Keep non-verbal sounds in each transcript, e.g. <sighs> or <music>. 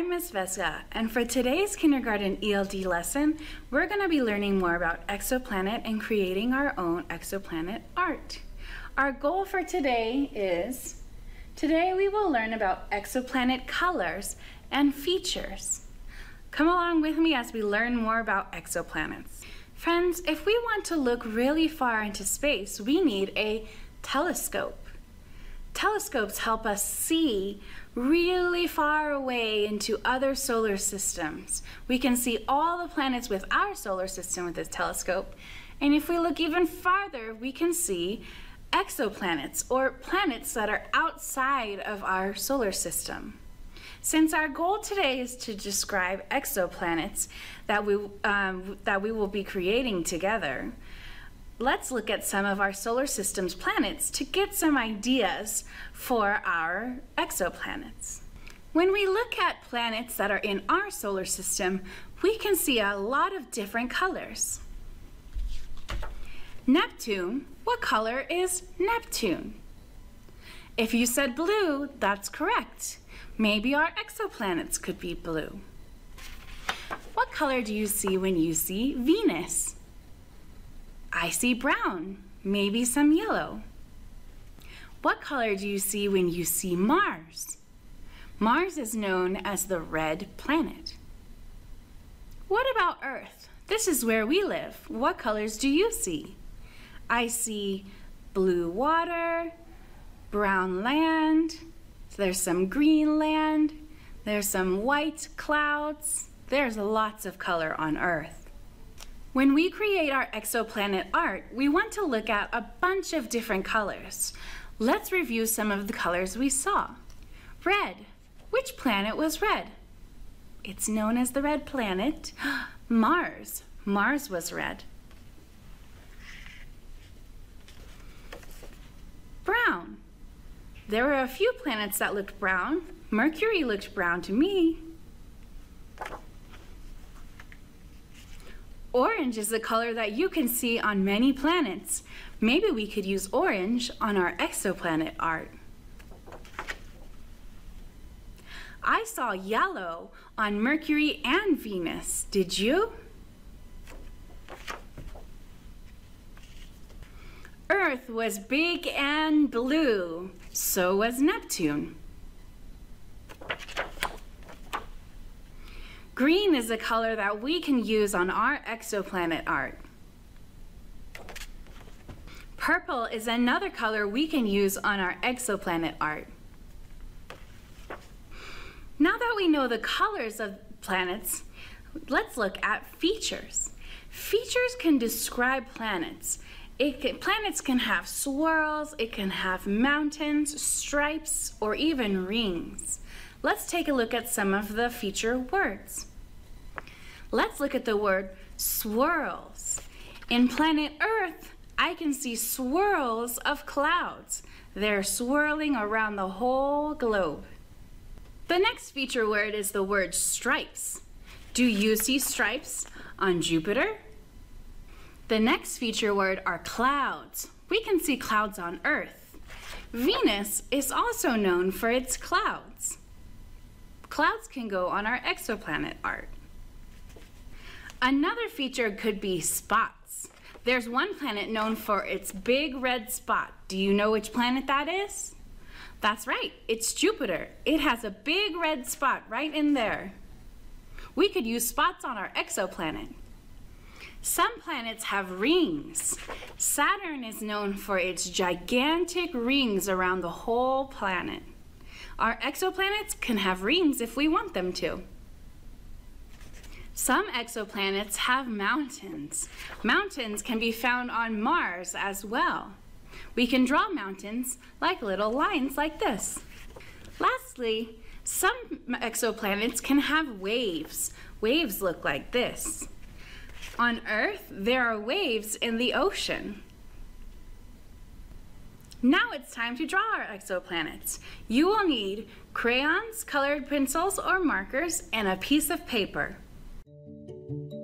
I'm Miss Vesga, and for today's kindergarten ELD lesson, we're going to be learning more about exoplanet and creating our own exoplanet art. Our goal for today is, today we will learn about exoplanet colors and features. Come along with me as we learn more about exoplanets. Friends, if we want to look really far into space, we need a telescope. Telescopes help us see really far away into other solar systems. We can see all the planets with our solar system with this telescope. And if we look even farther, we can see exoplanets or planets that are outside of our solar system. Since our goal today is to describe exoplanets that we, um, that we will be creating together, let's look at some of our solar system's planets to get some ideas for our exoplanets. When we look at planets that are in our solar system, we can see a lot of different colors. Neptune, what color is Neptune? If you said blue, that's correct. Maybe our exoplanets could be blue. What color do you see when you see Venus? I see brown, maybe some yellow. What color do you see when you see Mars? Mars is known as the red planet. What about Earth? This is where we live. What colors do you see? I see blue water, brown land, there's some green land, there's some white clouds. There's lots of color on Earth. When we create our exoplanet art, we want to look at a bunch of different colors. Let's review some of the colors we saw. Red. Which planet was red? It's known as the red planet. <gasps> Mars. Mars was red. Brown. There were a few planets that looked brown. Mercury looked brown to me. Orange is the color that you can see on many planets. Maybe we could use orange on our exoplanet art. I saw yellow on Mercury and Venus. Did you? Earth was big and blue. So was Neptune. Green is a color that we can use on our exoplanet art. Purple is another color we can use on our exoplanet art. Now that we know the colors of planets, let's look at features. Features can describe planets. Can, planets can have swirls, it can have mountains, stripes, or even rings. Let's take a look at some of the feature words. Let's look at the word swirls. In planet Earth, I can see swirls of clouds. They're swirling around the whole globe. The next feature word is the word stripes. Do you see stripes on Jupiter? The next feature word are clouds. We can see clouds on Earth. Venus is also known for its clouds. Clouds can go on our exoplanet art. Another feature could be spots. There's one planet known for its big red spot. Do you know which planet that is? That's right, it's Jupiter. It has a big red spot right in there. We could use spots on our exoplanet. Some planets have rings. Saturn is known for its gigantic rings around the whole planet. Our exoplanets can have rings if we want them to. Some exoplanets have mountains. Mountains can be found on Mars as well. We can draw mountains like little lines like this. Lastly, some exoplanets can have waves. Waves look like this. On Earth, there are waves in the ocean. Now it's time to draw our exoplanets. You will need crayons, colored pencils or markers, and a piece of paper. Now that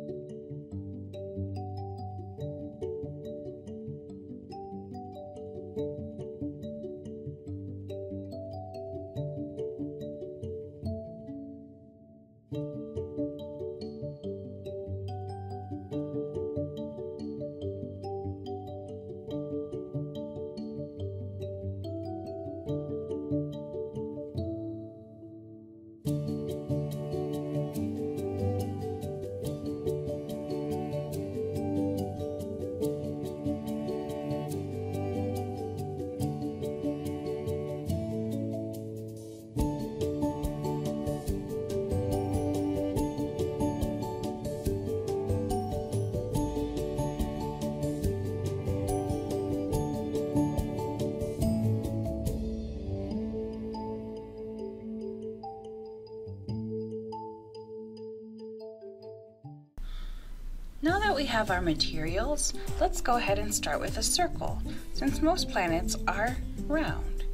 our materials, let's go ahead and start with a circle, since most planets are round.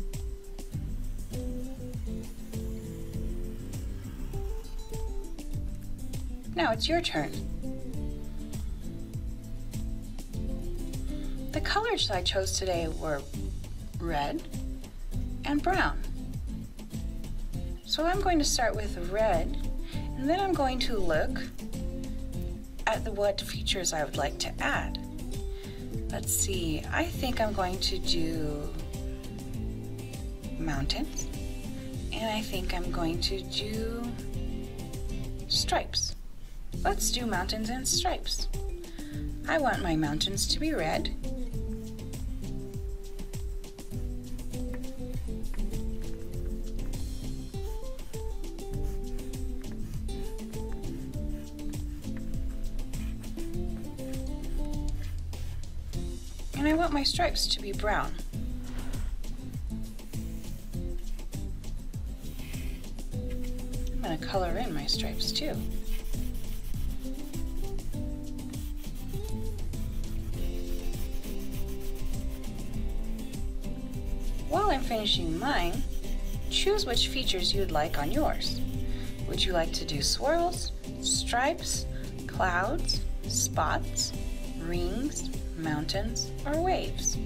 Now it's your turn. The colors I chose today were red and brown. So I'm going to start with red, and then I'm going to look at the, what features I would like to add. Let's see, I think I'm going to do mountains, and I think I'm going to do stripes. Let's do mountains and stripes. I want my mountains to be red, and I want my stripes to be brown. I'm going to color in my stripes too. While I'm finishing mine, choose which features you'd like on yours. Would you like to do swirls, stripes, clouds, spots, rings, mountains, or waves.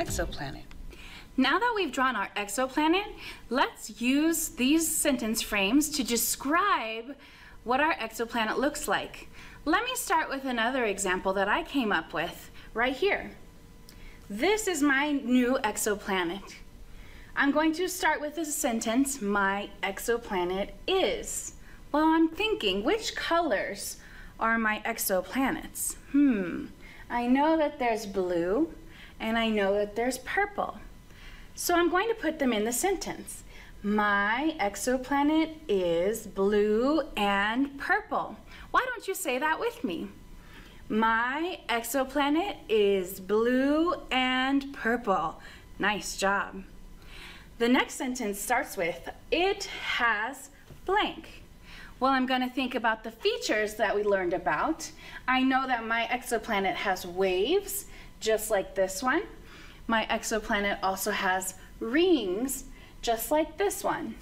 Exoplanet. Now that we've drawn our exoplanet, let's use these sentence frames to describe what our exoplanet looks like. Let me start with another example that I came up with right here. This is my new exoplanet. I'm going to start with a sentence, my exoplanet is. Well, I'm thinking, which colors are my exoplanets? Hmm, I know that there's blue and I know that there's purple. So I'm going to put them in the sentence. My exoplanet is blue and purple. Why don't you say that with me? My exoplanet is blue and purple. Nice job. The next sentence starts with, it has blank. Well, I'm going to think about the features that we learned about. I know that my exoplanet has waves, just like this one. My exoplanet also has rings, just like this one.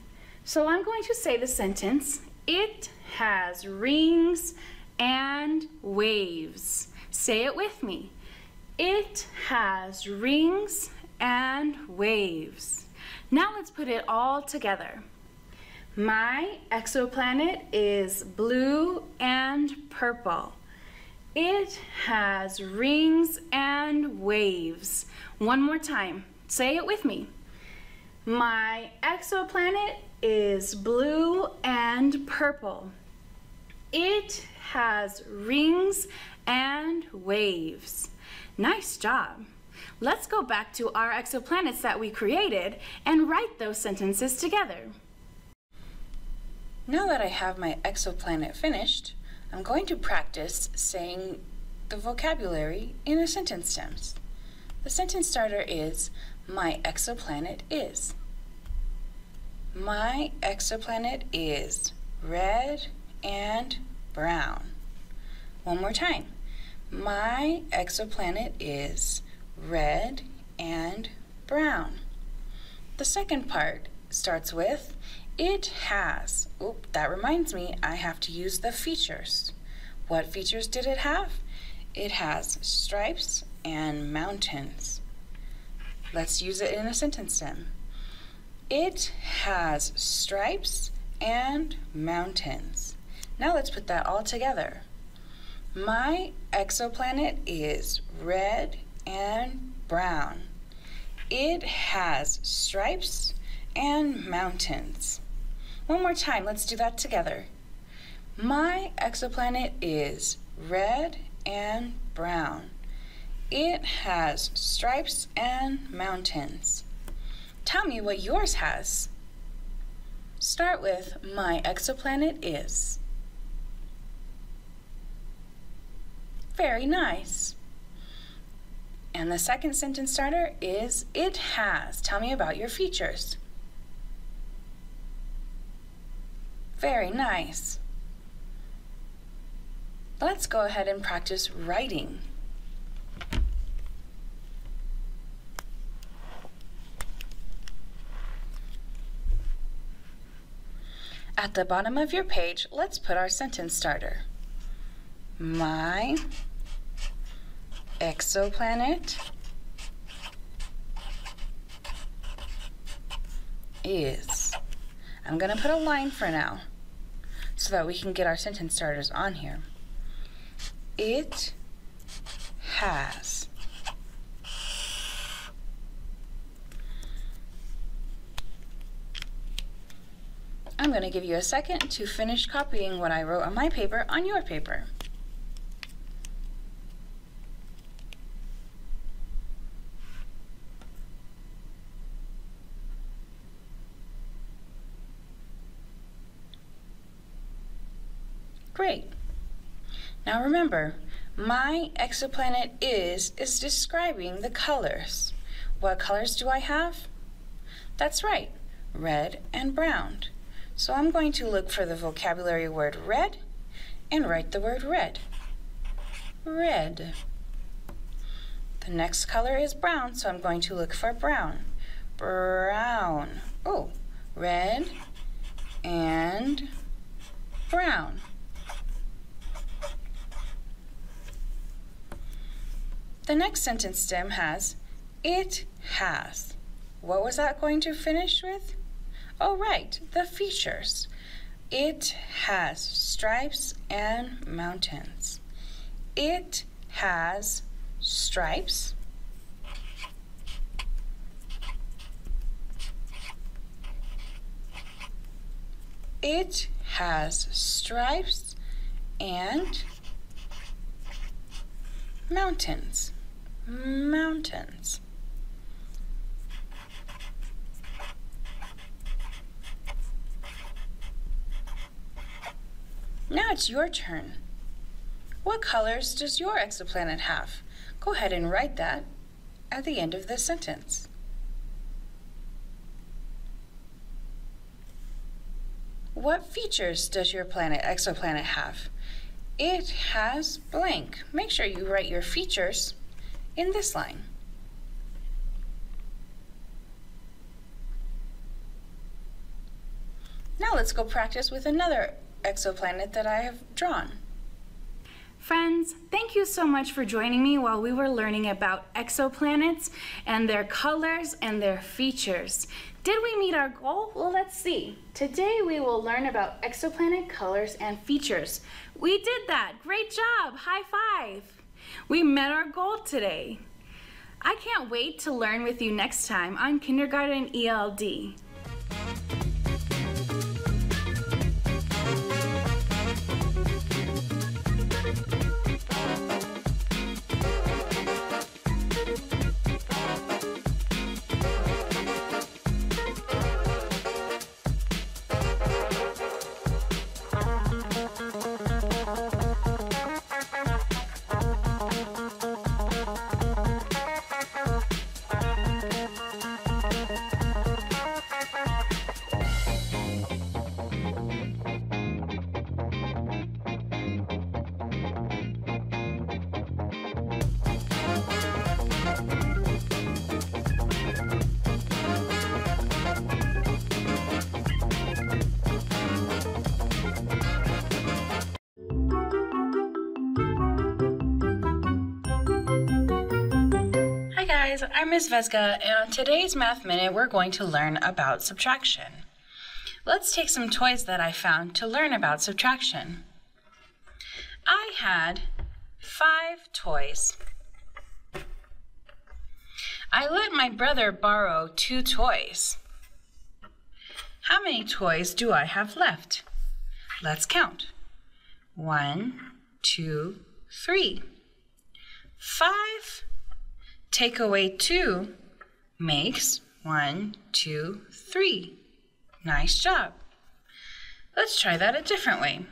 So I'm going to say the sentence, it has rings and waves. Say it with me. It has rings and waves. Now let's put it all together. My exoplanet is blue and purple. It has rings and waves. One more time. Say it with me. My exoplanet is blue and purple. It has rings and waves. Nice job. Let's go back to our exoplanets that we created and write those sentences together. Now that I have my exoplanet finished, I'm going to practice saying the vocabulary in a sentence stems. The sentence starter is, my exoplanet is. My exoplanet is red and brown. One more time. My exoplanet is red and brown. The second part starts with it has. Oop, that reminds me, I have to use the features. What features did it have? It has stripes and mountains. Let's use it in a sentence stem. It has stripes and mountains. Now let's put that all together. My exoplanet is red and brown. It has stripes and mountains. One more time, let's do that together. My exoplanet is red and brown. It has stripes and mountains. Tell me what yours has. Start with My exoplanet is. Very nice. And the second sentence starter is It has. Tell me about your features. Very nice. Let's go ahead and practice writing. At the bottom of your page, let's put our sentence starter. My exoplanet is. I'm going to put a line for now so that we can get our sentence starters on here. It has. I'm going to give you a second to finish copying what I wrote on my paper on your paper. Great. Now remember, my exoplanet is is describing the colors. What colors do I have? That's right, red and brown. So I'm going to look for the vocabulary word red and write the word red. Red. The next color is brown, so I'm going to look for brown. Brown. Oh, red and brown. The next sentence stem has it has. What was that going to finish with? Oh, right, the features. It has stripes and mountains. It has stripes. It has stripes and mountains. Mountains. Now it's your turn. What colors does your exoplanet have? Go ahead and write that at the end of the sentence. What features does your planet exoplanet have? It has blank. Make sure you write your features in this line. Now let's go practice with another exoplanet that I have drawn. Friends, thank you so much for joining me while we were learning about exoplanets and their colors and their features. Did we meet our goal? Well, let's see. Today we will learn about exoplanet colors and features. We did that. Great job. High five. We met our goal today. I can't wait to learn with you next time on Kindergarten ELD. I'm Ms. Vesga, and on today's Math Minute, we're going to learn about subtraction. Let's take some toys that I found to learn about subtraction. I had five toys. I let my brother borrow two toys. How many toys do I have left? Let's count. One, two, three. Five take away two makes one, two, three. Nice job. Let's try that a different way.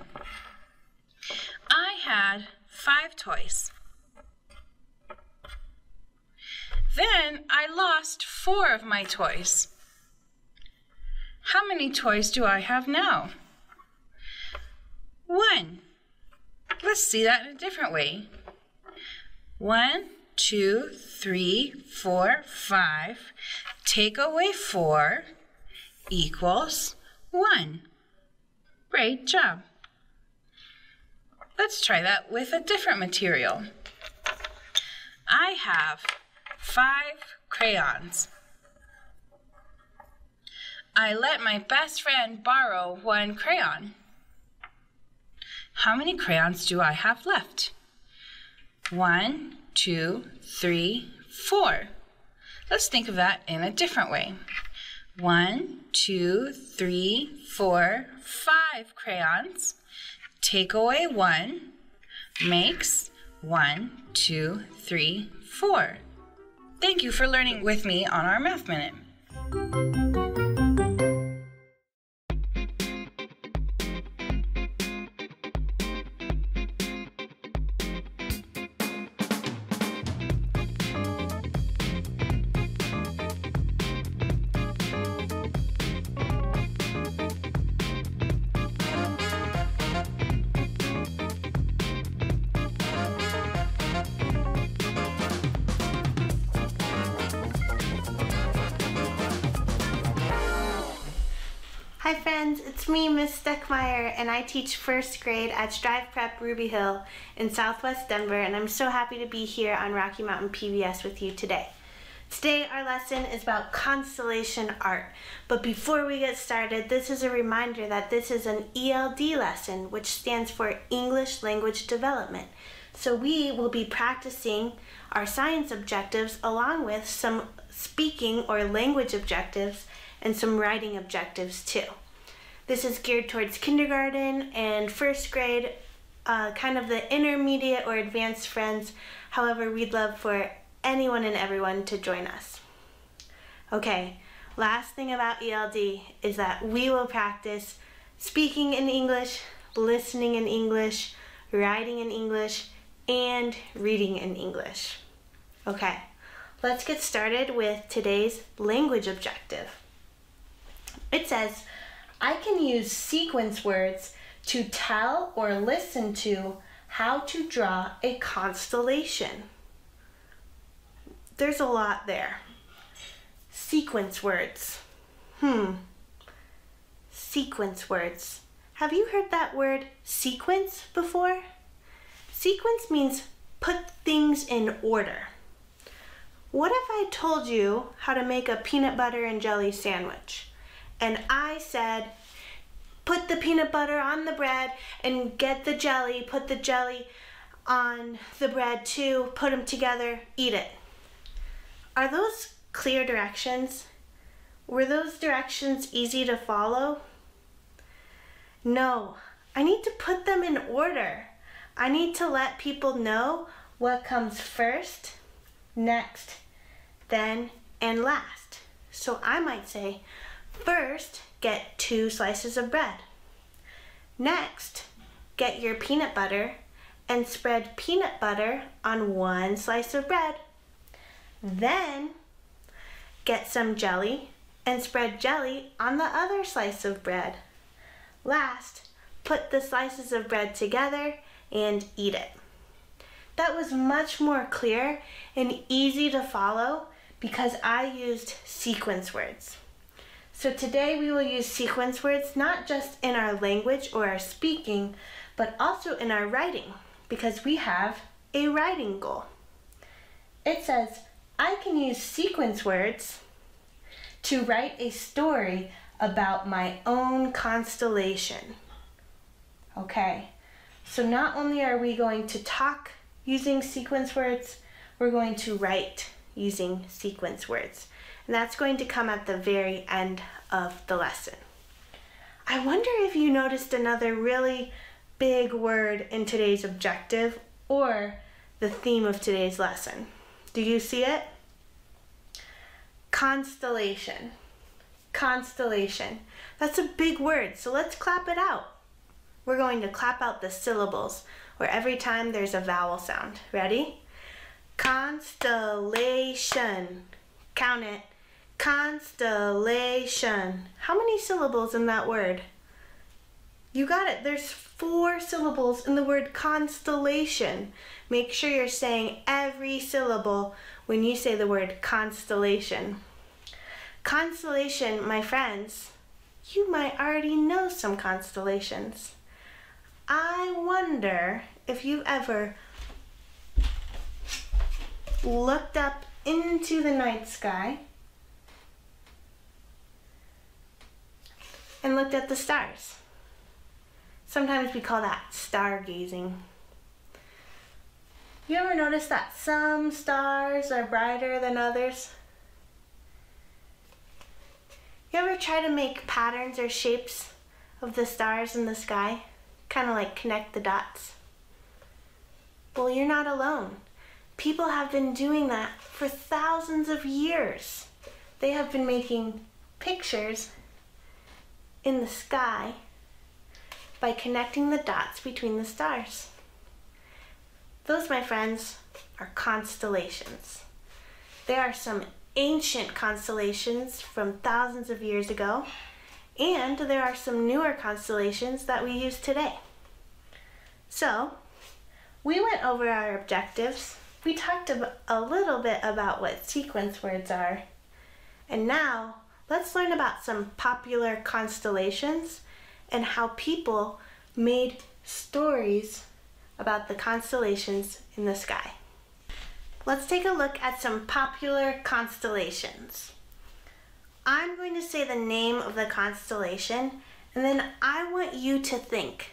I had five toys. Then I lost four of my toys. How many toys do I have now? One. Let's see that in a different way. One, two, three, four, five. Take away four equals one. Great job. Let's try that with a different material. I have five crayons. I let my best friend borrow one crayon. How many crayons do I have left? One, two, three, four. Let's think of that in a different way. One, two, three, four, five crayons. Take away one makes one, two, three, four. Thank you for learning with me on our Math Minute. Me, Miss Steckmeyer, and I teach first grade at Strive Prep Ruby Hill in Southwest Denver, and I'm so happy to be here on Rocky Mountain PBS with you today. Today our lesson is about constellation art, but before we get started, this is a reminder that this is an ELD lesson, which stands for English Language Development. So we will be practicing our science objectives along with some speaking or language objectives and some writing objectives too. This is geared towards kindergarten and first grade, uh, kind of the intermediate or advanced friends. However, we'd love for anyone and everyone to join us. Okay, last thing about ELD is that we will practice speaking in English, listening in English, writing in English, and reading in English. Okay, let's get started with today's language objective. It says, I can use sequence words to tell or listen to how to draw a constellation. There's a lot there. Sequence words. Hmm. Sequence words. Have you heard that word sequence before? Sequence means put things in order. What if I told you how to make a peanut butter and jelly sandwich? And I said, put the peanut butter on the bread and get the jelly, put the jelly on the bread too, put them together, eat it. Are those clear directions? Were those directions easy to follow? No, I need to put them in order. I need to let people know what comes first, next, then, and last. So I might say, First, get two slices of bread. Next, get your peanut butter and spread peanut butter on one slice of bread. Then, get some jelly and spread jelly on the other slice of bread. Last, put the slices of bread together and eat it. That was much more clear and easy to follow because I used sequence words. So today we will use sequence words not just in our language or our speaking, but also in our writing because we have a writing goal. It says, I can use sequence words to write a story about my own constellation. Okay, so not only are we going to talk using sequence words, we're going to write using sequence words. And that's going to come at the very end of the lesson. I wonder if you noticed another really big word in today's objective or the theme of today's lesson. Do you see it? Constellation. Constellation. That's a big word, so let's clap it out. We're going to clap out the syllables, where every time there's a vowel sound. Ready? Constellation. Count it. Constellation. How many syllables in that word? You got it. There's four syllables in the word constellation. Make sure you're saying every syllable when you say the word constellation. Constellation, my friends, you might already know some constellations. I wonder if you've ever looked up into the night sky and looked at the stars. Sometimes we call that stargazing. You ever notice that some stars are brighter than others? You ever try to make patterns or shapes of the stars in the sky? Kind of like connect the dots? Well, you're not alone. People have been doing that for thousands of years. They have been making pictures in the sky by connecting the dots between the stars. Those, my friends, are constellations. There are some ancient constellations from thousands of years ago, and there are some newer constellations that we use today. So, we went over our objectives we talked a little bit about what sequence words are. And now let's learn about some popular constellations and how people made stories about the constellations in the sky. Let's take a look at some popular constellations. I'm going to say the name of the constellation and then I want you to think,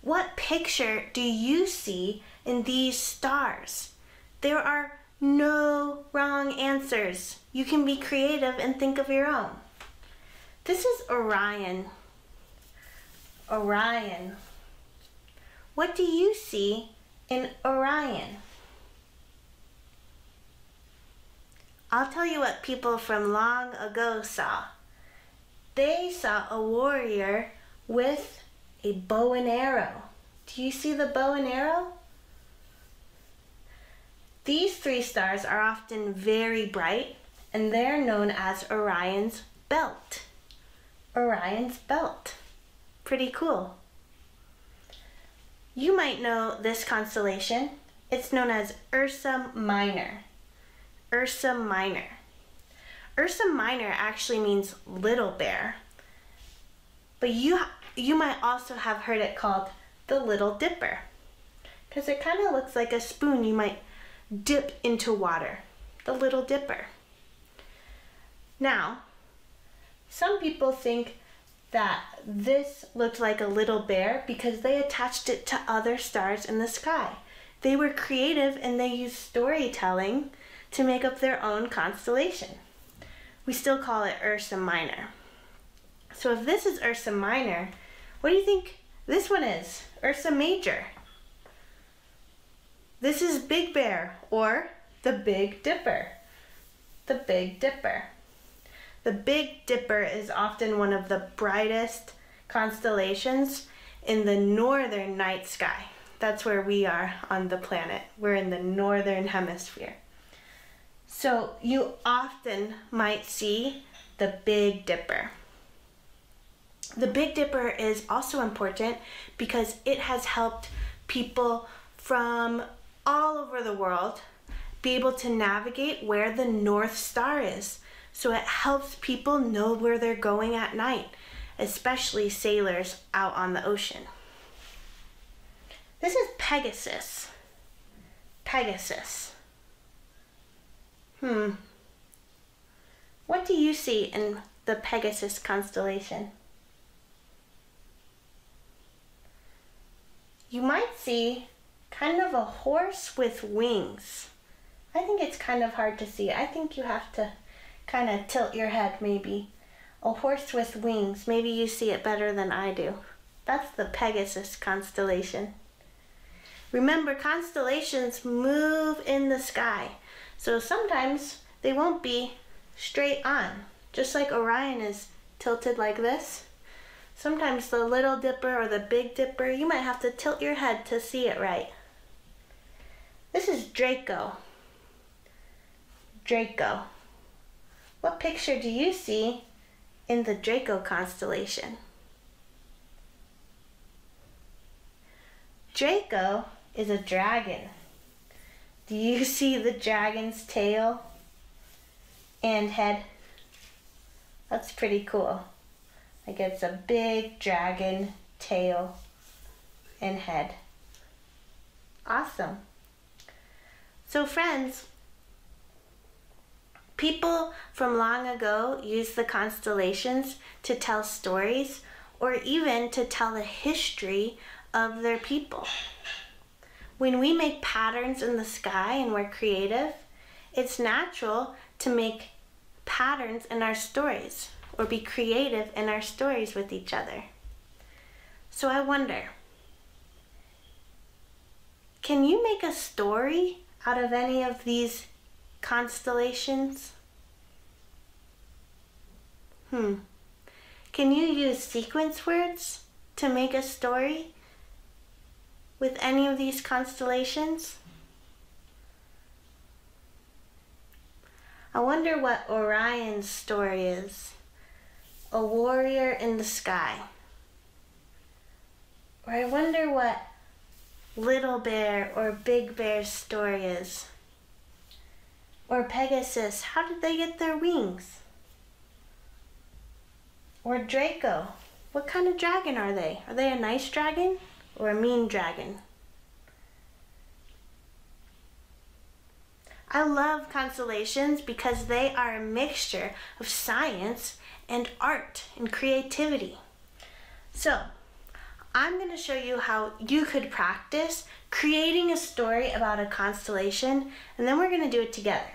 what picture do you see in these stars? There are no wrong answers. You can be creative and think of your own. This is Orion. Orion. What do you see in Orion? I'll tell you what people from long ago saw. They saw a warrior with a bow and arrow. Do you see the bow and arrow? These three stars are often very bright and they're known as Orion's belt. Orion's belt. Pretty cool. You might know this constellation. It's known as Ursa Minor. Ursa Minor. Ursa Minor actually means little bear. But you you might also have heard it called the Little Dipper. Cuz it kind of looks like a spoon you might dip into water, the Little Dipper. Now, some people think that this looked like a little bear because they attached it to other stars in the sky. They were creative and they used storytelling to make up their own constellation. We still call it Ursa Minor. So if this is Ursa Minor, what do you think this one is? Ursa Major. This is Big Bear or the Big Dipper. The Big Dipper. The Big Dipper is often one of the brightest constellations in the northern night sky. That's where we are on the planet. We're in the northern hemisphere. So you often might see the Big Dipper. The Big Dipper is also important because it has helped people from all over the world be able to navigate where the North Star is. So it helps people know where they're going at night, especially sailors out on the ocean. This is Pegasus. Pegasus. Hmm. What do you see in the Pegasus constellation? You might see kind of a horse with wings. I think it's kind of hard to see. I think you have to kind of tilt your head maybe. A horse with wings. Maybe you see it better than I do. That's the Pegasus constellation. Remember, constellations move in the sky. So sometimes they won't be straight on. Just like Orion is tilted like this. Sometimes the Little Dipper or the Big Dipper, you might have to tilt your head to see it right. This is Draco. Draco. What picture do you see in the Draco constellation? Draco is a dragon. Do you <laughs> see the dragon's tail and head? That's pretty cool. Like it's a big dragon tail and head. Awesome. So friends, people from long ago used the constellations to tell stories or even to tell the history of their people. When we make patterns in the sky and we're creative, it's natural to make patterns in our stories or be creative in our stories with each other. So I wonder, can you make a story out of any of these constellations? Hmm. Can you use sequence words to make a story with any of these constellations? I wonder what Orion's story is. A warrior in the sky. Or I wonder what Little Bear or Big Bear's story is. Or Pegasus, how did they get their wings? Or Draco, what kind of dragon are they? Are they a nice dragon or a mean dragon? I love constellations because they are a mixture of science and art and creativity. So, I'm going to show you how you could practice creating a story about a constellation, and then we're going to do it together.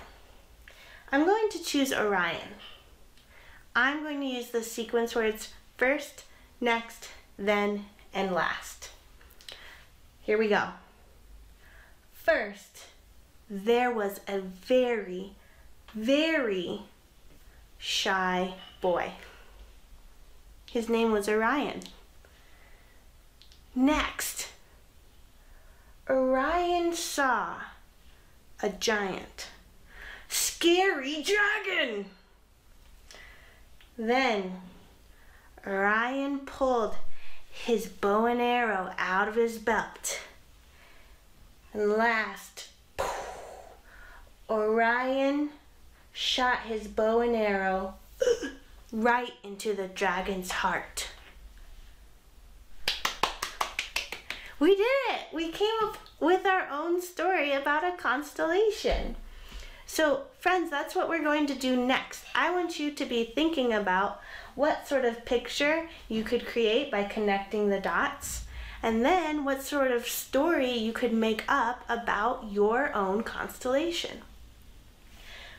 I'm going to choose Orion. I'm going to use the sequence words first, next, then, and last. Here we go. First, there was a very, very shy boy. His name was Orion. Next, Orion saw a giant, scary dragon. Then Orion pulled his bow and arrow out of his belt. And last, Orion shot his bow and arrow right into the dragon's heart. We did it! We came up with our own story about a constellation. So, friends, that's what we're going to do next. I want you to be thinking about what sort of picture you could create by connecting the dots, and then what sort of story you could make up about your own constellation.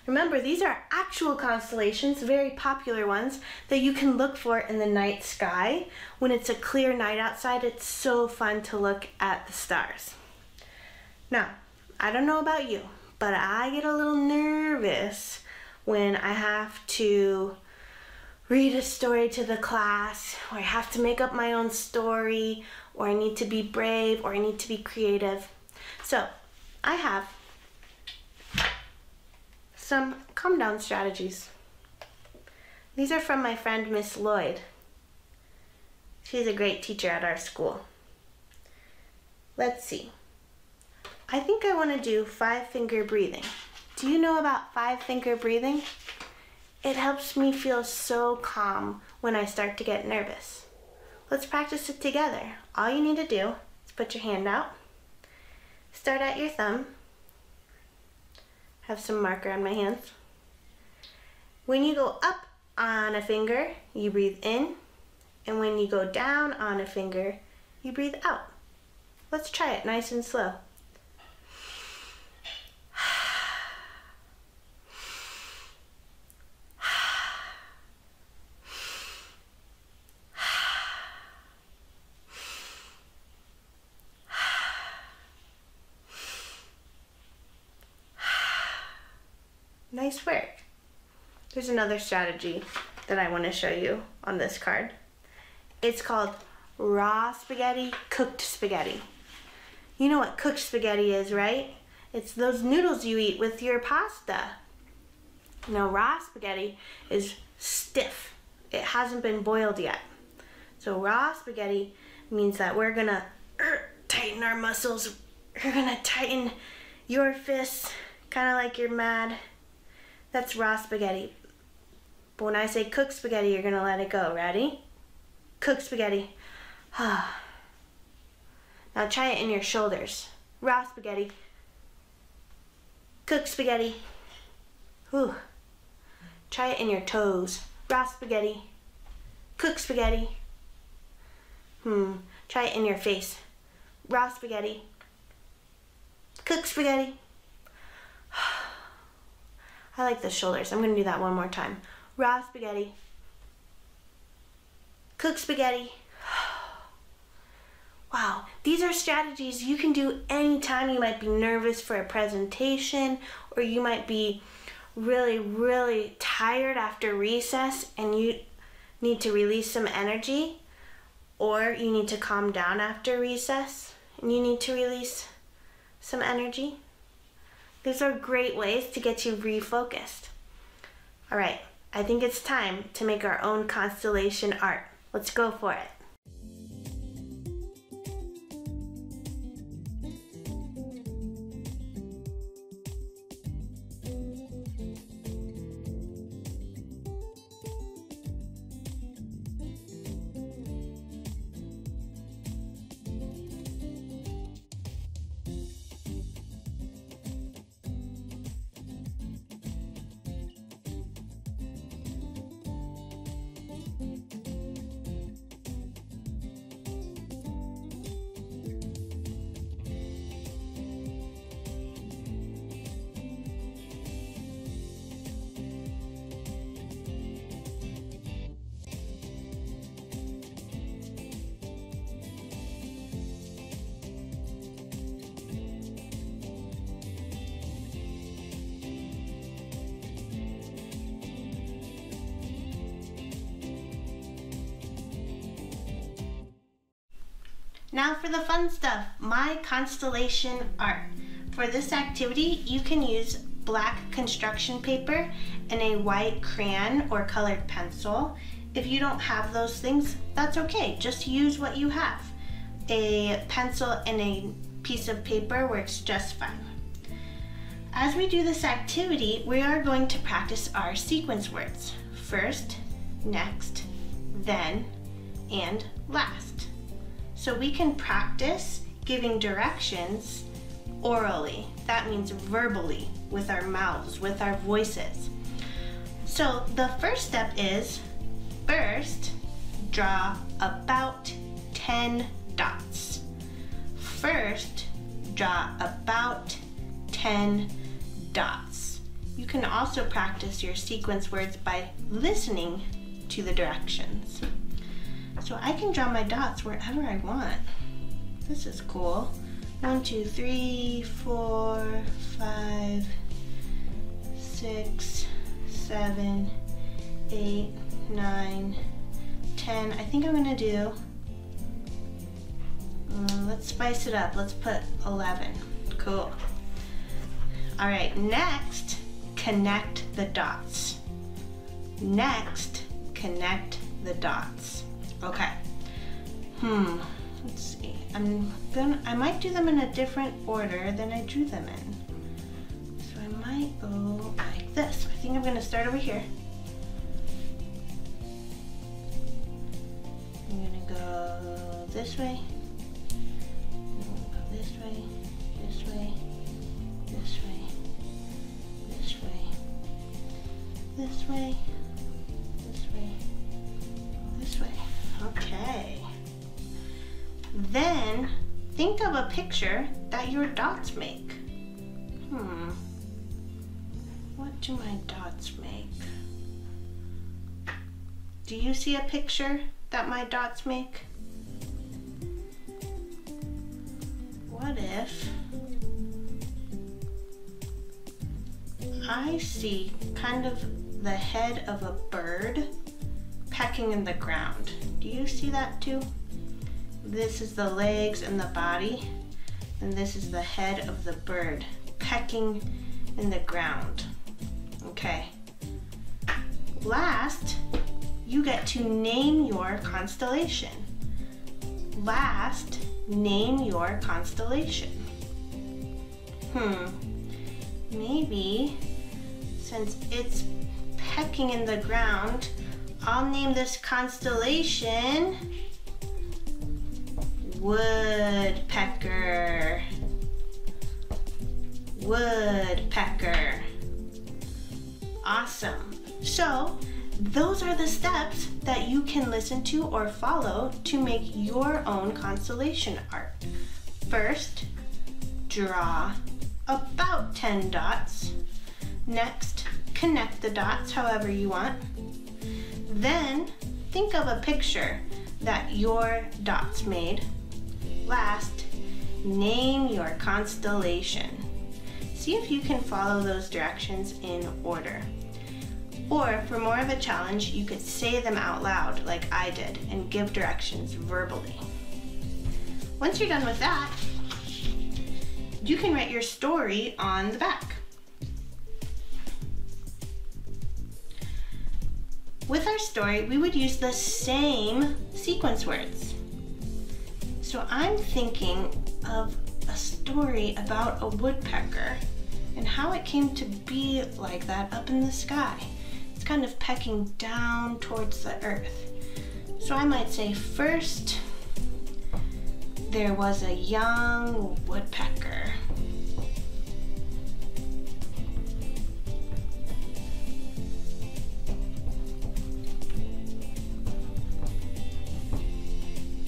Remember, these are actual constellations, very popular ones, that you can look for in the night sky. When it's a clear night outside, it's so fun to look at the stars. Now, I don't know about you, but I get a little nervous when I have to read a story to the class, or I have to make up my own story, or I need to be brave, or I need to be creative. So, I have some calm down strategies. These are from my friend Miss Lloyd. She's a great teacher at our school. Let's see. I think I want to do five finger breathing. Do you know about five finger breathing? It helps me feel so calm when I start to get nervous. Let's practice it together. All you need to do is put your hand out, start at your thumb, have some marker on my hands. When you go up on a finger, you breathe in. And when you go down on a finger, you breathe out. Let's try it nice and slow. Nice work. There's another strategy that I want to show you on this card. It's called raw spaghetti, cooked spaghetti. You know what cooked spaghetti is, right? It's those noodles you eat with your pasta. Now, raw spaghetti is stiff. It hasn't been boiled yet. So raw spaghetti means that we're gonna er, tighten our muscles. We're gonna tighten your fists, kind of like you're mad. That's raw spaghetti. But when I say cook spaghetti, you're gonna let it go. Ready? Cook spaghetti. <sighs> now try it in your shoulders. Raw spaghetti. Cook spaghetti. Whew. Try it in your toes. Raw spaghetti. Cook spaghetti. Hmm. Try it in your face. Raw spaghetti. Cook spaghetti. <sighs> I like the shoulders. I'm going to do that one more time. Raw spaghetti. Cooked spaghetti. <sighs> Wow, these are strategies you can do anytime you might be nervous for a presentation or you might be really, really tired after recess and you need to release some energy or you need to calm down after recess and you need to release some energy. These are great ways to get you refocused. All right, I think it's time to make our own constellation art. Let's go for it. For the fun stuff, my constellation art. For this activity, you can use black construction paper and a white crayon or colored pencil. If you don't have those things, that's okay. Just use what you have. A pencil and a piece of paper works just fine. As we do this activity, we are going to practice our sequence words. First, next, then, and last. So we can practice giving directions orally. That means verbally, with our mouths, with our voices. So the first step is first, draw about 10 dots. First, draw about 10 dots. You can also practice your sequence words by listening to the directions. So I can draw my dots wherever I want. This is cool. One, two, three, four, five, six, seven, eight, nine, ten. I think I'm gonna do, uh, let's spice it up. Let's put 11. Cool. All right, next, connect the dots. Next, connect the dots. Okay. Hmm. Let's see. I'm gonna, I might do them in a different order than I drew them in. So I might go like this. I think I'm gonna start over here. I'm gonna go this way, this way, this way, this way, this way, this way, Then think of a picture that your dots make. Hmm. What do my dots make? Do you see a picture that my dots make? What if I see kind of the head of a bird pecking in the ground. Do you see that too? This is the legs and the body, and this is the head of the bird pecking in the ground. Okay. Last, you get to name your constellation. Last, name your constellation. Hmm. Maybe since it's pecking in the ground, I'll name this constellation Woodpecker. Woodpecker. Awesome. So, those are the steps that you can listen to or follow to make your own constellation art. First, draw about 10 dots. Next, connect the dots however you want. Then, think of a picture that your dots made. Last, name your constellation. See if you can follow those directions in order. Or for more of a challenge, you could say them out loud like I did and give directions verbally. Once you're done with that, you can write your story on the back. With our story, we would use the same sequence words. So I'm thinking of a story about a woodpecker and how it came to be like that up in the sky. It's kind of pecking down towards the earth. So I might say first there was a young woodpecker.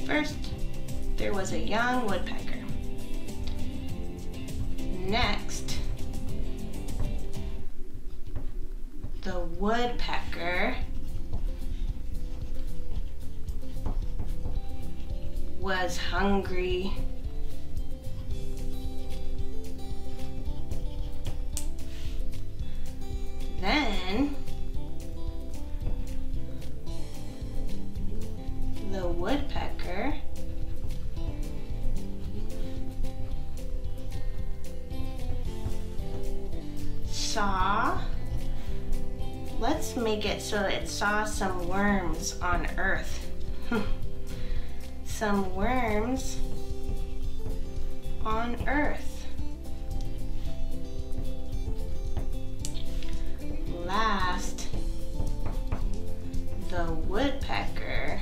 First, there was a young woodpecker. Next, the woodpecker was hungry. Then the woodpecker saw. Let's make it so it saw some worms on earth. <laughs> Some worms on earth. Last the woodpecker.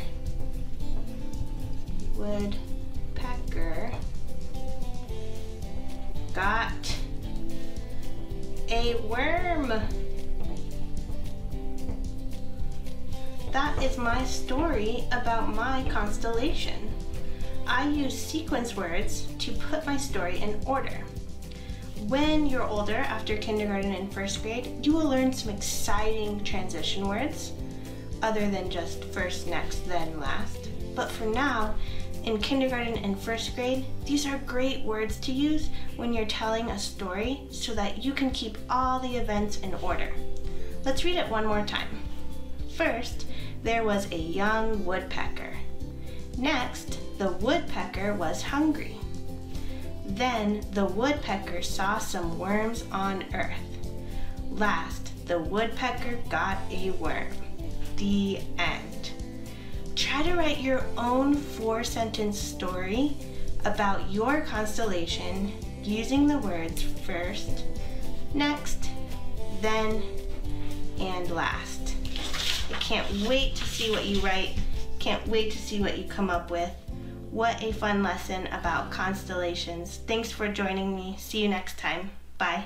Woodpecker got a worm. That is my story about my constellation. I use sequence words to put my story in order. When you're older, after kindergarten and first grade, you will learn some exciting transition words, other than just first, next, then, last. But for now, in kindergarten and first grade, these are great words to use when you're telling a story so that you can keep all the events in order. Let's read it one more time. First, there was a young woodpecker. Next, the woodpecker was hungry. Then the woodpecker saw some worms on earth. Last, the woodpecker got a worm. The end. Try to write your own four sentence story about your constellation using the words first, next, then, and last. I can't wait to see what you write. Can't wait to see what you come up with. What a fun lesson about constellations. Thanks for joining me. See you next time. Bye.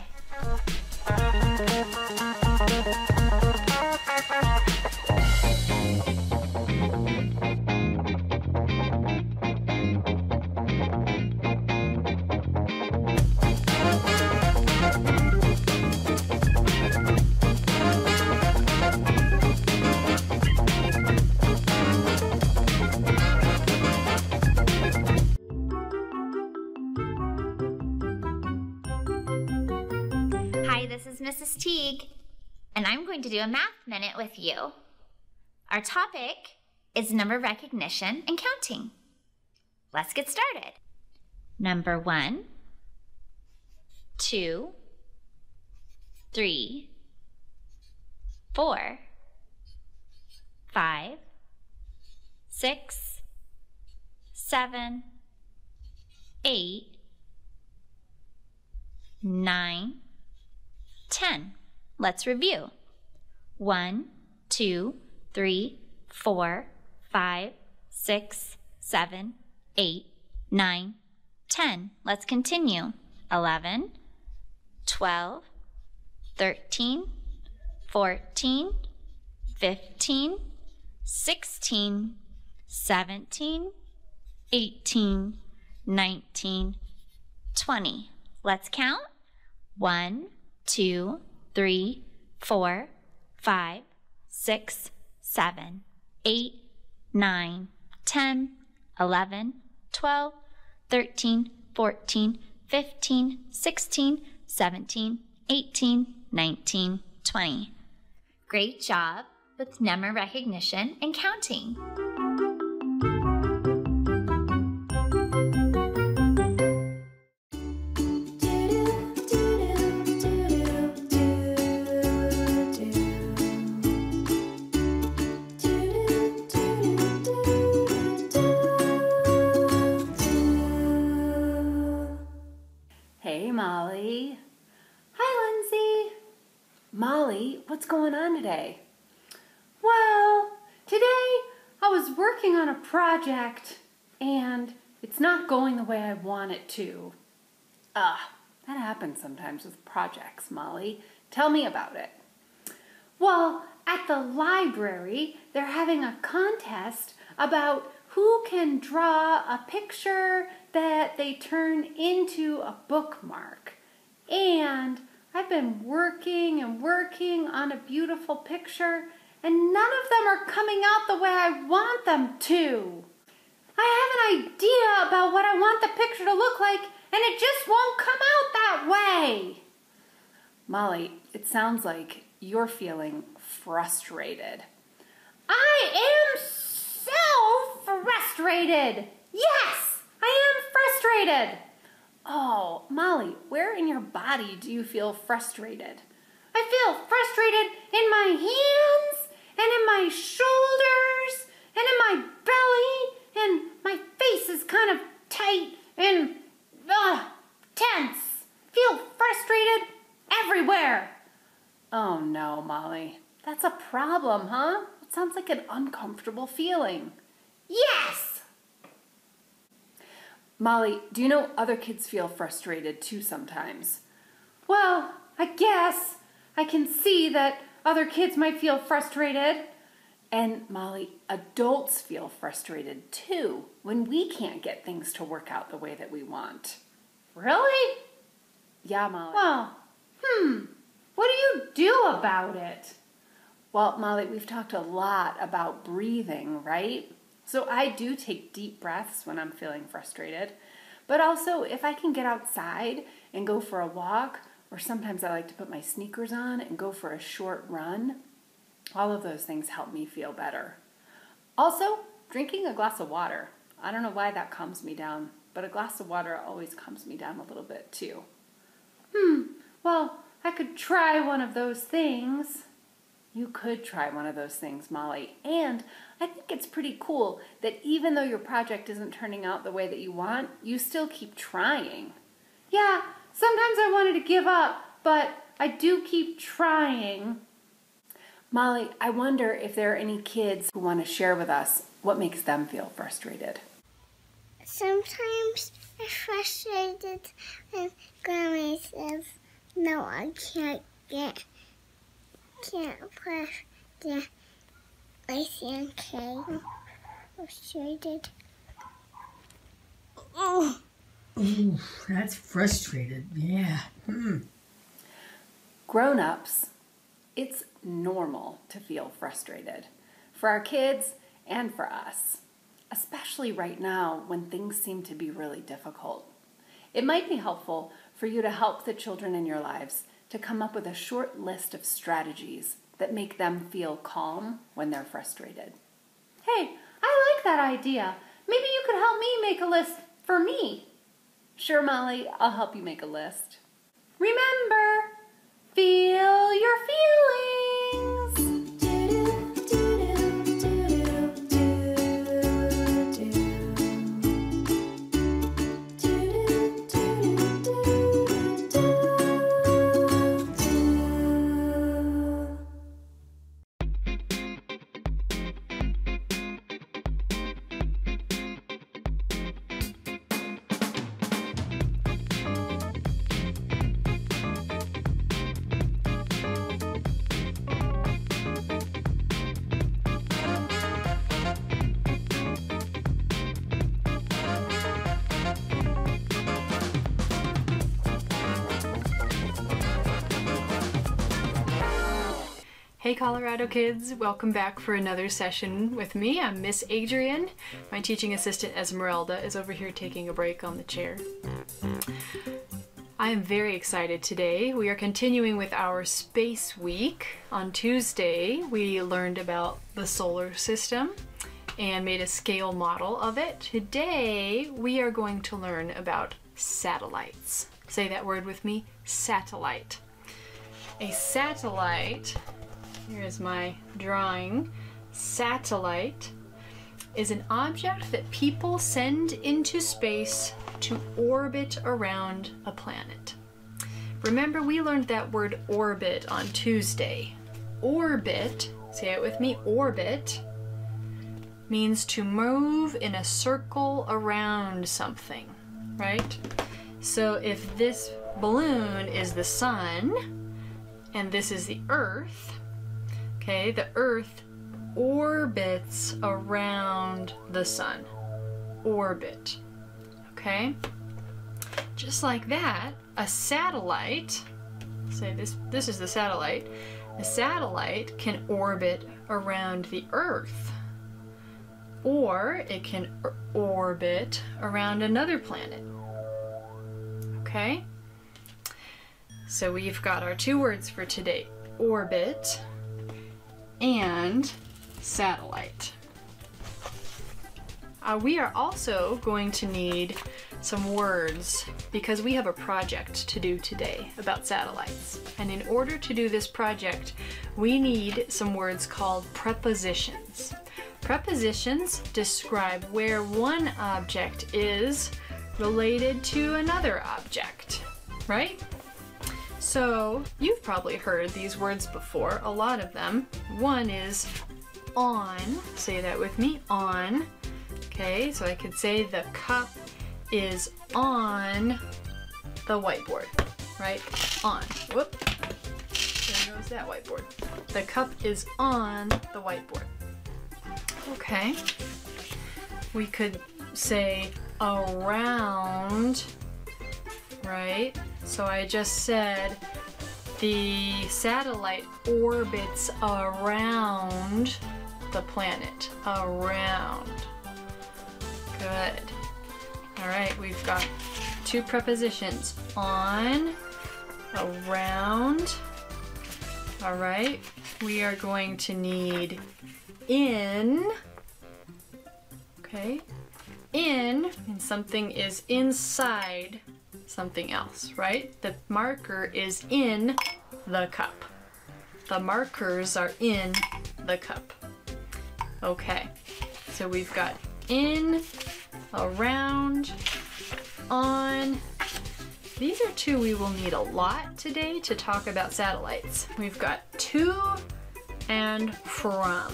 Teague, and I'm going to do a math minute with you. Our topic is number recognition and counting. Let's get started. Number one, two, three, four, five, six, seven, eight, nine, ten. Let's review. One, two, three, four, five, six, seven, eight, nine, ten. Let's continue. Eleven, twelve, thirteen, fourteen, fifteen, sixteen, seventeen, eighteen, nineteen, twenty. Let's count. One, two, three, four, five, six, seven, eight, nine, ten, eleven, twelve, thirteen, fourteen, fifteen, sixteen, seventeen, eighteen, nineteen, twenty. Great job with number recognition and counting. Molly, what's going on today? Well, today I was working on a project and it's not going the way I want it to. Ah, that happens sometimes with projects, Molly. Tell me about it. Well, at the library, they're having a contest about who can draw a picture that they turn into a bookmark. And I've been working and working on a beautiful picture, and none of them are coming out the way I want them to. I have an idea about what I want the picture to look like, and it just won't come out that way. Molly, it sounds like you're feeling frustrated. I am so frustrated. Yes, I am frustrated. Oh, Molly, where in your body do you feel frustrated? I feel frustrated in my hands and in my shoulders and in my belly and my face is kind of tight and uh, tense. Feel frustrated everywhere. Oh no, Molly. That's a problem, huh? It sounds like an uncomfortable feeling. Yes! Molly, do you know other kids feel frustrated too sometimes? Well, I guess I can see that other kids might feel frustrated. And Molly, adults feel frustrated too when we can't get things to work out the way that we want. Really? Yeah, Molly. Well, hmm, what do you do about it? Well, Molly, we've talked a lot about breathing, right? So I do take deep breaths when I'm feeling frustrated. But also, if I can get outside and go for a walk, or sometimes I like to put my sneakers on and go for a short run, all of those things help me feel better. Also, drinking a glass of water. I don't know why that calms me down, but a glass of water always calms me down a little bit too. Hmm, well, I could try one of those things. You could try one of those things, Molly. And I think it's pretty cool that even though your project isn't turning out the way that you want, you still keep trying. Yeah, sometimes I wanted to give up, but I do keep trying. Molly, I wonder if there are any kids who want to share with us what makes them feel frustrated. Sometimes I'm frustrated when Grandma says, no, I can't get, can't press the icing cake. Frustrated. Oh. Ooh, that's frustrated. Yeah. Hmm. Grown ups, it's normal to feel frustrated for our kids and for us, especially right now when things seem to be really difficult. It might be helpful for you to help the children in your lives to come up with a short list of strategies that make them feel calm when they're frustrated. Hey, I like that idea. Maybe you could help me make a list for me. Sure, Molly, I'll help you make a list. Remember, feel your feelings. Hey Colorado kids, welcome back for another session with me. I'm Miss Adrian. My teaching assistant Esmeralda is over here taking a break on the chair. I am very excited today. We are continuing with our Space Week. On Tuesday, we learned about the solar system and made a scale model of it. Today, we are going to learn about satellites. Say that word with me satellite. A satellite here is my drawing. Satellite is an object that people send into space to orbit around a planet. Remember, we learned that word orbit on Tuesday. Orbit, say it with me, orbit means to move in a circle around something, right? So if this balloon is the sun and this is the earth, Okay, the Earth orbits around the sun. Orbit. Okay? Just like that, a satellite, say this this is the satellite. A satellite can orbit around the Earth. Or it can orbit around another planet. Okay? So we've got our two words for today. Orbit and satellite. Uh, we are also going to need some words because we have a project to do today about satellites. And in order to do this project, we need some words called prepositions. Prepositions describe where one object is related to another object, right? So, you've probably heard these words before, a lot of them. One is on, say that with me, on. Okay, so I could say the cup is on the whiteboard, right? On. Whoop. There goes that whiteboard. The cup is on the whiteboard. Okay. We could say around, right? So I just said the satellite orbits around the planet. Around. Good. All right, we've got two prepositions. On, around. All right, we are going to need in. Okay. In means something is inside something else, right? The marker is in the cup. The markers are in the cup. Okay, so we've got in, around, on. These are two we will need a lot today to talk about satellites. We've got to and from.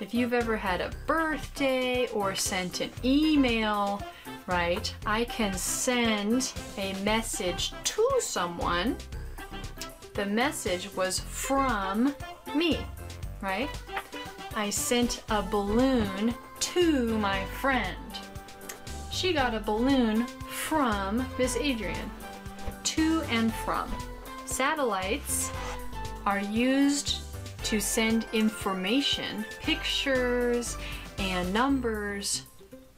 If you've ever had a birthday or sent an email, right, I can send a message to someone. The message was from me, right? I sent a balloon to my friend. She got a balloon from Miss Adrian. To and from. Satellites are used to send information, pictures, and numbers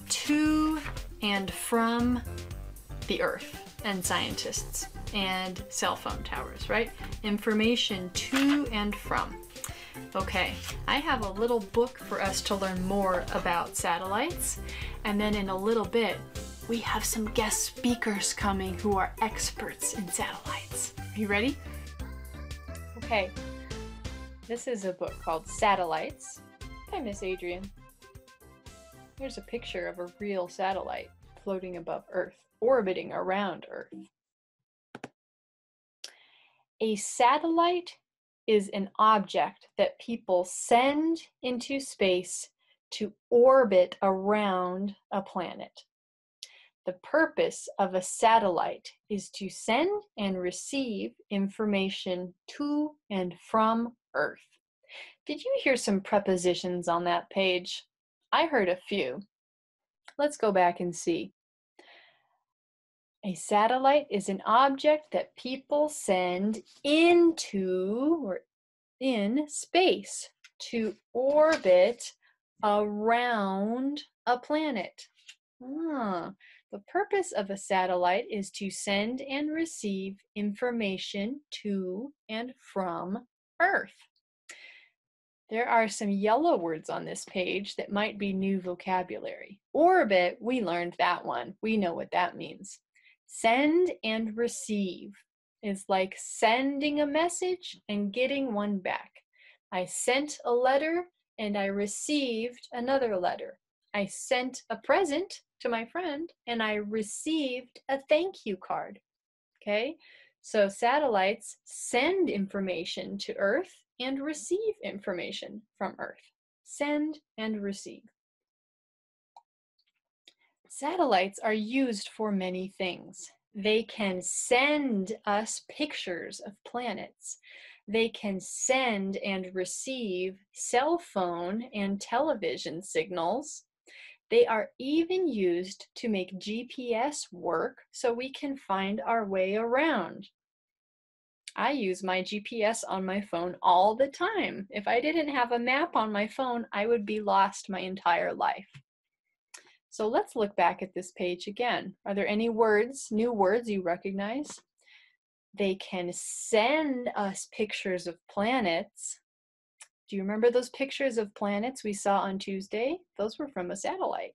to and from the Earth and scientists. and cell phone towers, right? Information to and from. Okay, I have a little book for us to learn more about satellites, and then in a little bit, we have some guest speakers coming who are experts in satellites. Are you ready? Okay, this is a book called Satellites. Hi, Miss Adrian. Here's a picture of a real satellite floating above Earth, orbiting around Earth. A satellite is an object that people send into space to orbit around a planet. The purpose of a satellite is to send and receive information to and from Earth. Did you hear some prepositions on that page? I heard a few. Let's go back and see. A satellite is an object that people send into or in space to orbit around a planet. Ah, the purpose of a satellite is to send and receive information to and from Earth. There are some yellow words on this page that might be new vocabulary. Orbit, we learned that one. We know what that means. Send and receive is like sending a message and getting one back. I sent a letter and I received another letter. I sent a present to my friend and I received a thank you card. Okay, so satellites send information to Earth and receive information from Earth. Send and receive. Satellites are used for many things. They can send us pictures of planets. They can send and receive cell phone and television signals. They are even used to make GPS work so we can find our way around. I use my GPS on my phone all the time. If I didn't have a map on my phone, I would be lost my entire life. So let's look back at this page again. Are there any words, new words you recognize? They can send us pictures of planets. Do you remember those pictures of planets we saw on Tuesday? Those were from a satellite.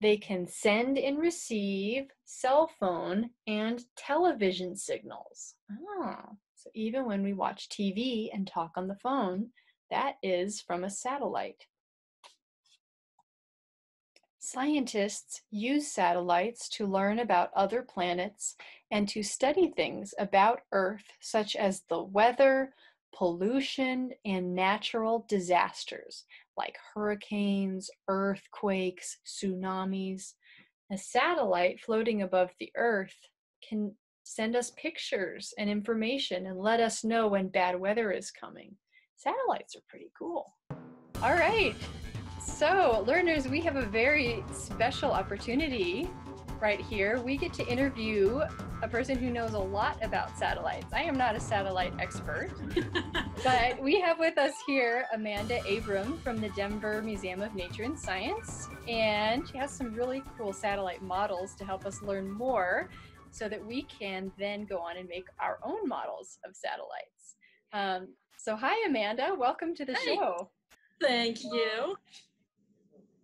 They can send and receive cell phone and television signals. Oh, so even when we watch TV and talk on the phone, that is from a satellite. Scientists use satellites to learn about other planets and to study things about Earth, such as the weather, pollution, and natural disasters like hurricanes, earthquakes, tsunamis. A satellite floating above the Earth can send us pictures and information and let us know when bad weather is coming. Satellites are pretty cool. All right. So, learners, we have a very special opportunity right here. We get to interview a person who knows a lot about satellites. I am not a satellite expert, <laughs> but we have with us here Amanda Abram from the Denver Museum of Nature and Science. And she has some really cool satellite models to help us learn more so that we can then go on and make our own models of satellites. Um, so, hi, Amanda. Welcome to the Hey. show. Thank you.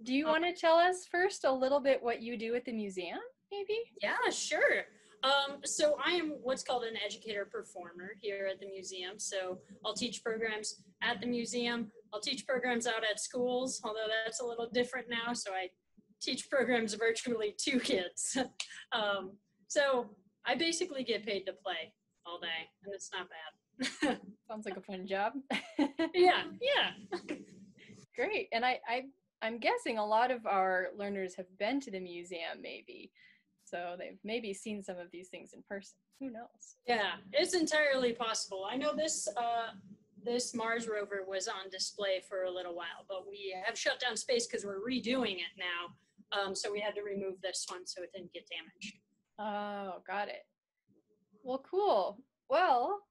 Do you want to tell us first a little bit what you do at the museum, maybe? Yeah, sure. Um, so I am what's called an educator performer here at the museum. So I'll teach programs at the museum. I'll teach programs out at schools, although that's a little different now. So I teach programs <laughs> virtually to kids. <laughs> um, so I basically get paid to play all day, and it's not bad. <laughs> Sounds like a fun job. yeah, yeah. Great. And I, I, I'm guessing a lot of our learners have been to the museum, maybe. So they've maybe seen some of these things in person. Who knows? Yeah, it's entirely possible. I know this uh, this Mars rover was on display for a little while, but we have shut down space because we're redoing it now. Um, so we had to remove this one so it didn't get damaged. Oh, got it. Well, cool. Well,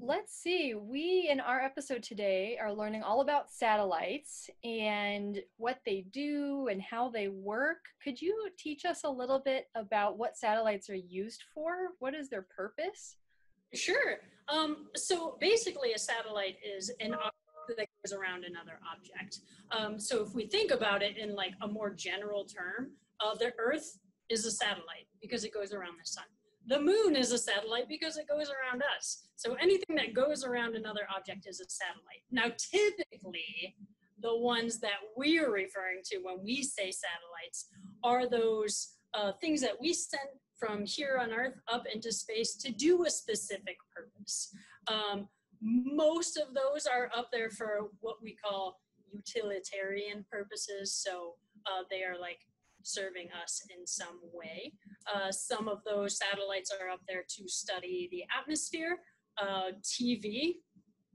let's see. We, in our episode today, are learning all about satellites and what they do and how they work. Could you teach us a little bit about what satellites are used for? What is their purpose? Sure. Um, so basically, a satellite is an object that goes around another object. Um, so if we think about it in like a more general term, uh, the Earth is a satellite because it goes around the sun. The moon is a satellite because it goes around us. So anything that goes around another object is a satellite. Now, typically, the ones that we're referring to when we say satellites are those uh, things that we send from here on Earth up into space to do a specific purpose. Um, most of those are up there for what we call utilitarian purposes. So uh, they are like serving us in some way. Uh, some of those satellites are up there to study the atmosphere, uh, TV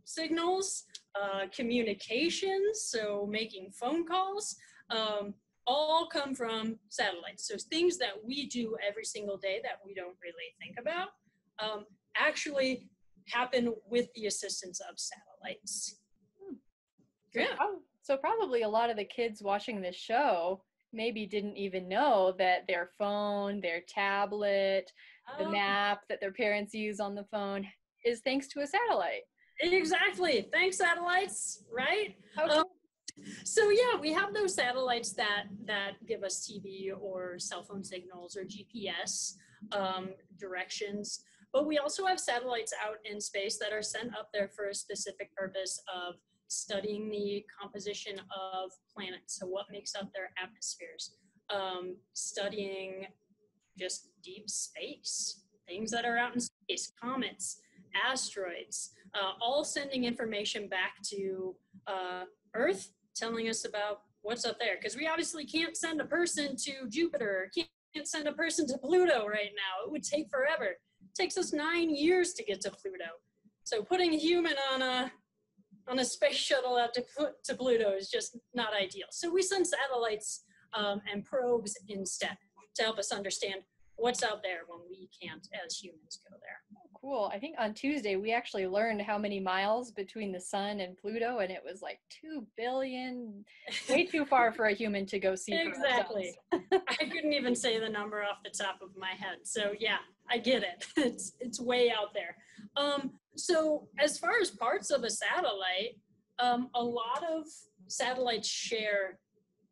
signals, uh, communications, so making phone calls, um, all come from satellites. So things that we do every single day that we don't really think about um, actually happen with the assistance of satellites. Hmm. Yeah. So probably a lot of the kids watching this show maybe didn't even know that their phone, their tablet, the Oh. map that their parents use on the phone is thanks to a satellite. Exactly. Thanks, satellites, right? How Um, so yeah, we have those satellites that that give us TV or cell phone signals or GPS um, directions. But we also have satellites out in space that are sent up there for a specific purpose of studying the composition of planets. So what makes up their atmospheres? Um, studying just deep space, things that are out in space, comets, asteroids, uh, all sending information back to uh, Earth, telling us about what's up there. Because we obviously can't send a person to Jupiter, can't, send a person to Pluto right now. It would take forever. It takes us nine years to get to Pluto. So putting a human on a on a space shuttle out to, to Pluto is just not ideal. So we send satellites um, and probes instead to help us understand what's out there when we can't as humans go there. Cool. I think on Tuesday we actually learned how many miles between the sun and Pluto, and it was like two billion, way <laughs> too far for a human to go see. Exactly. <laughs> I couldn't even say the number off the top of my head. So yeah, I get it. <laughs> It's it's way out there. Um, so as far as parts of a satellite, um, a lot of satellites share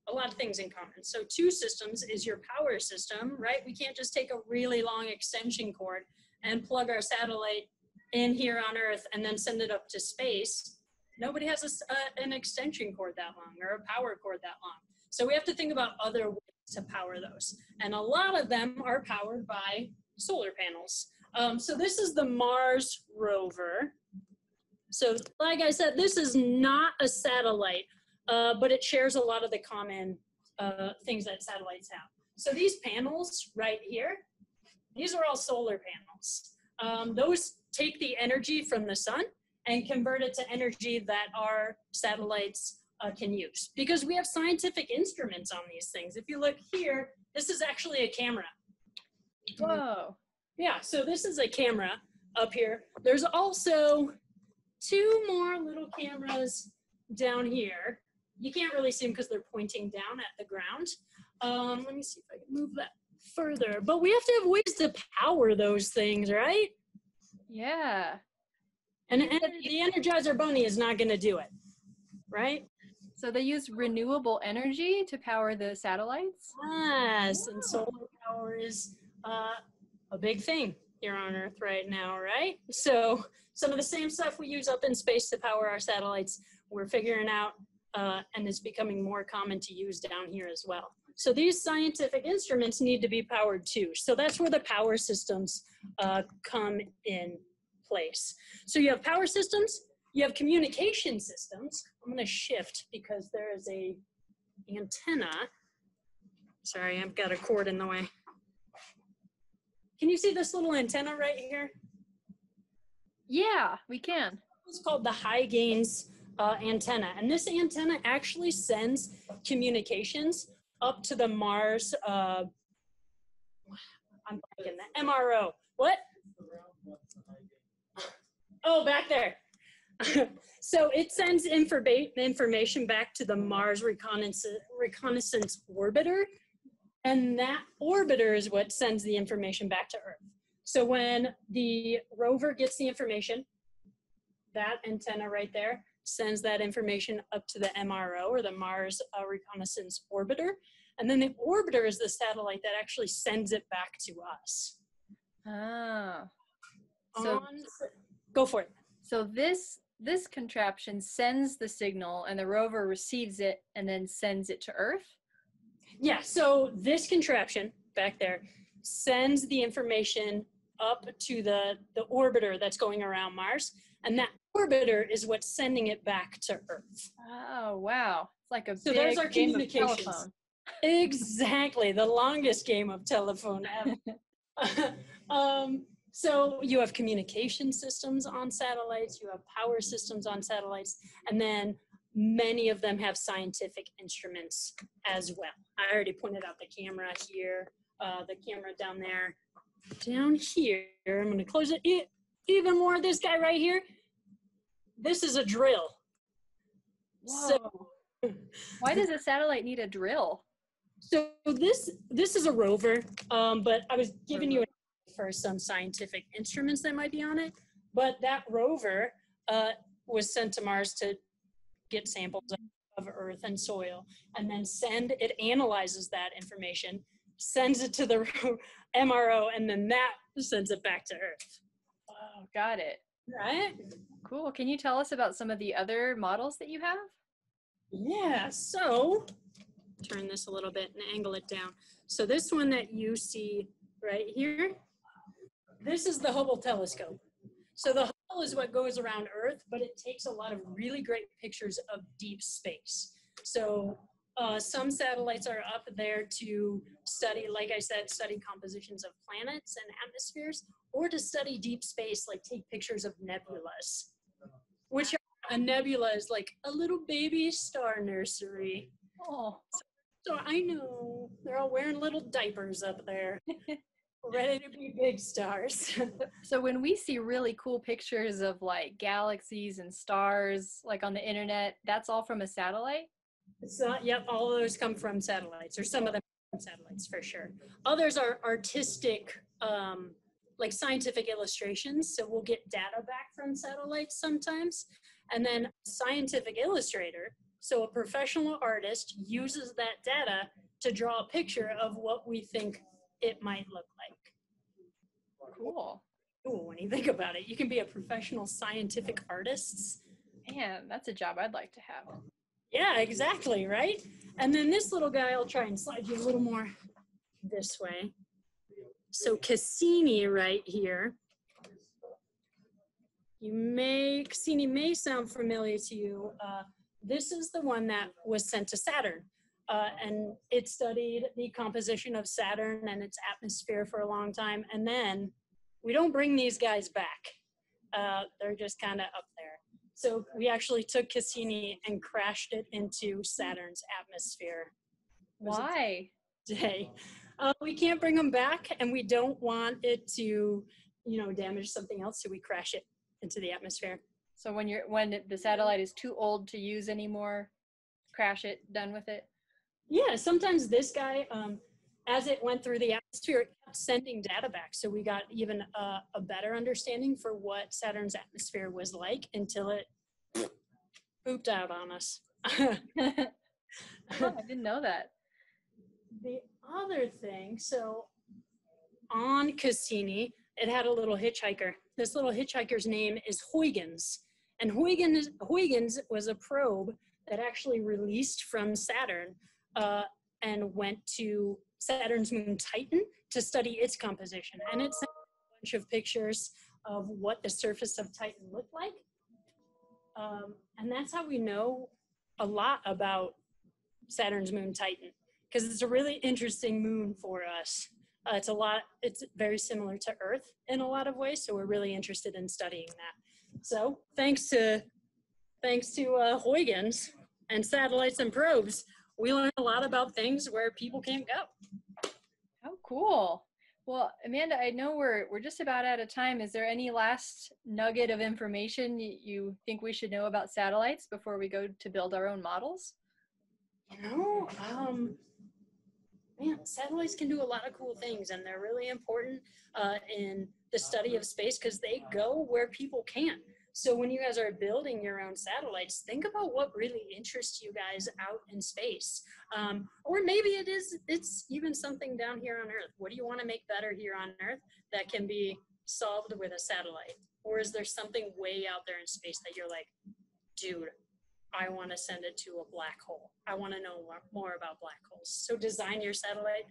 a lot of things in common. So two systems is your power system, right? We can't just take a really long extension cord and plug our satellite in here on Earth and then send it up to space. Nobody has a s uh, an extension cord that long or a power cord that long. So we have to think about other ways to power those. And a lot of them are powered by solar panels. Um, so this is the Mars rover. So like I said, this is not a satellite, uh, but it shares a lot of the common uh, things that satellites have. So these panels right here, these are all solar panels. Um, those take the energy from the sun and convert it to energy that our satellites uh, can use. Because we have scientific instruments on these things. If you look here, this is actually a camera. Whoa. Yeah, so this is a camera up here. There's also two more little cameras down here. You can't really see them because they're pointing down at the ground. Um, let me see if I can move that further. But we have to have ways to power those things, right? Yeah. And, and the Energizer Bunny is not going to do it, right? So they use renewable energy to power the satellites? Yes, and solar power is uh, a big thing here on Earth right now, right? So some of the same stuff we use up in space to power our satellites, we're figuring out, uh, and it's becoming more common to use down here as well. So these scientific instruments need to be powered too. So that's where the power systems uh, come in place. So you have power systems, you have communication systems. I'm going to shift because there is a antenna. Sorry, I've got a cord in the way. Can you see this little antenna right here? Yeah, we can. It's called the high gains uh, antenna. And this antenna actually sends communications up to the Mars, uh, I'm blanking, the MRO. What? Oh, back there. <laughs> so it sends informa- information back to the Mars reconnaissance, reconnaissance orbiter, and that orbiter is what sends the information back to Earth. So when the rover gets the information, that antenna right there sends that information up to the MRO or the Mars uh, Reconnaissance Orbiter. And then the orbiter is the satellite that actually sends it back to us. Ah. So, On- go for it. so this this contraption sends the signal and the rover receives it and then sends it to Earth. Yeah, so this contraption back there sends the information up to the, the orbiter that's going around Mars, and that orbiter is what's sending it back to Earth. Oh wow. It's like a So big there's our game communications. telephone. Exactly, the longest game of telephone ever. <laughs> <laughs> um, so you have communication systems on satellites, you have power systems on satellites, and then many of them have scientific instruments as well. I already pointed out the camera here, uh, the camera down there, down here. I'm going to close it even more. This guy right here. This is a drill. So- Why does a satellite need a drill? So this this is a rover, um, but I was giving you for some scientific instruments that might be on it. But that rover uh, was sent to Mars to get samples of, of Earth and soil, and then send it analyzes that information, sends it to the <laughs> MRO, and then that sends it back to Earth. Oh, got it. Right? Cool. Can you tell us about some of the other models that you have? Yeah, so turn this a little bit and angle it down. So this one that you see right here, this is the Hubble telescope. So the Hubble is what goes around Earth, but it takes a lot of really great pictures of deep space. So uh, some satellites are up there to study, like I said, study compositions of planets and atmospheres, or to study deep space, like take pictures of nebulas, which a nebula is like a little baby star nursery. Oh, So I know they're all wearing little diapers up there, <laughs> ready to be big stars. <laughs> so when we see really cool pictures of like galaxies and stars, like on the internet, that's all from a satellite? it's not, yep, all of those come from satellites, or some of them from satellites for sure. Others are artistic, um, like scientific illustrations. So we'll get data back from satellites sometimes. And then scientific illustrator, so a professional artist uses that data to draw a picture of what we think it might look like. Cool. Cool when you think about it, you can be a professional scientific artist. Man, that's a job I'd like to have. Yeah, exactly, right? And then this little guy, I'll try and slide you a little more this way. So Cassini right here. You may, Cassini may sound familiar to you. Uh, this is the one that was sent to Saturn. Uh, and it studied the composition of Saturn and its atmosphere for a long time. And then we don't bring these guys back. Uh, they're just kind of up there. So we actually took Cassini and crashed it into Saturn's atmosphere Why? today. Uh, we can't bring them back, and we don't want it to, you know, damage something else, so we crash it into the atmosphere. So when you're when the satellite is too old to use anymore, crash it, done with it. Yeah, sometimes this guy, um, as it went through the atmosphere, it kept sending data back. So we got even a, a better understanding for what Saturn's atmosphere was like until it pooped out on us. <laughs> <laughs> oh, I didn't know that. The other thing, so on Cassini, it had a little hitchhiker. This little hitchhiker's name is Huygens. And Huygens, Huygens was a probe that actually released from Saturn uh, and went to Saturn's moon Titan to study its composition. And it sent a bunch of pictures of what the surface of Titan looked like. Um, and that's how we know a lot about Saturn's moon Titan because it's a really interesting moon for us. Uh, it's a lot. It's very similar to Earth in a lot of ways, so we're really interested in studying that. So thanks to thanks to uh, Huygens and satellites and probes, we learn a lot about things where people can't go. How cool. Well, Amanda, I know we're we're just about out of time. Is there any last nugget of information you think we should know about satellites before we go to build our own models? You know, um, man, satellites can do a lot of cool things, and they're really important uh, in the study of space because they go where people can't. So when you guys are building your own satellites, think about what really interests you guys out in space, um, or maybe it is it's even something down here on Earth. What do you want to make better here on Earth that can be solved with a satellite, or is there something way out there in space that you're like, dude, I want to send it to a black hole. I want to know more- more about black holes. So design your satellite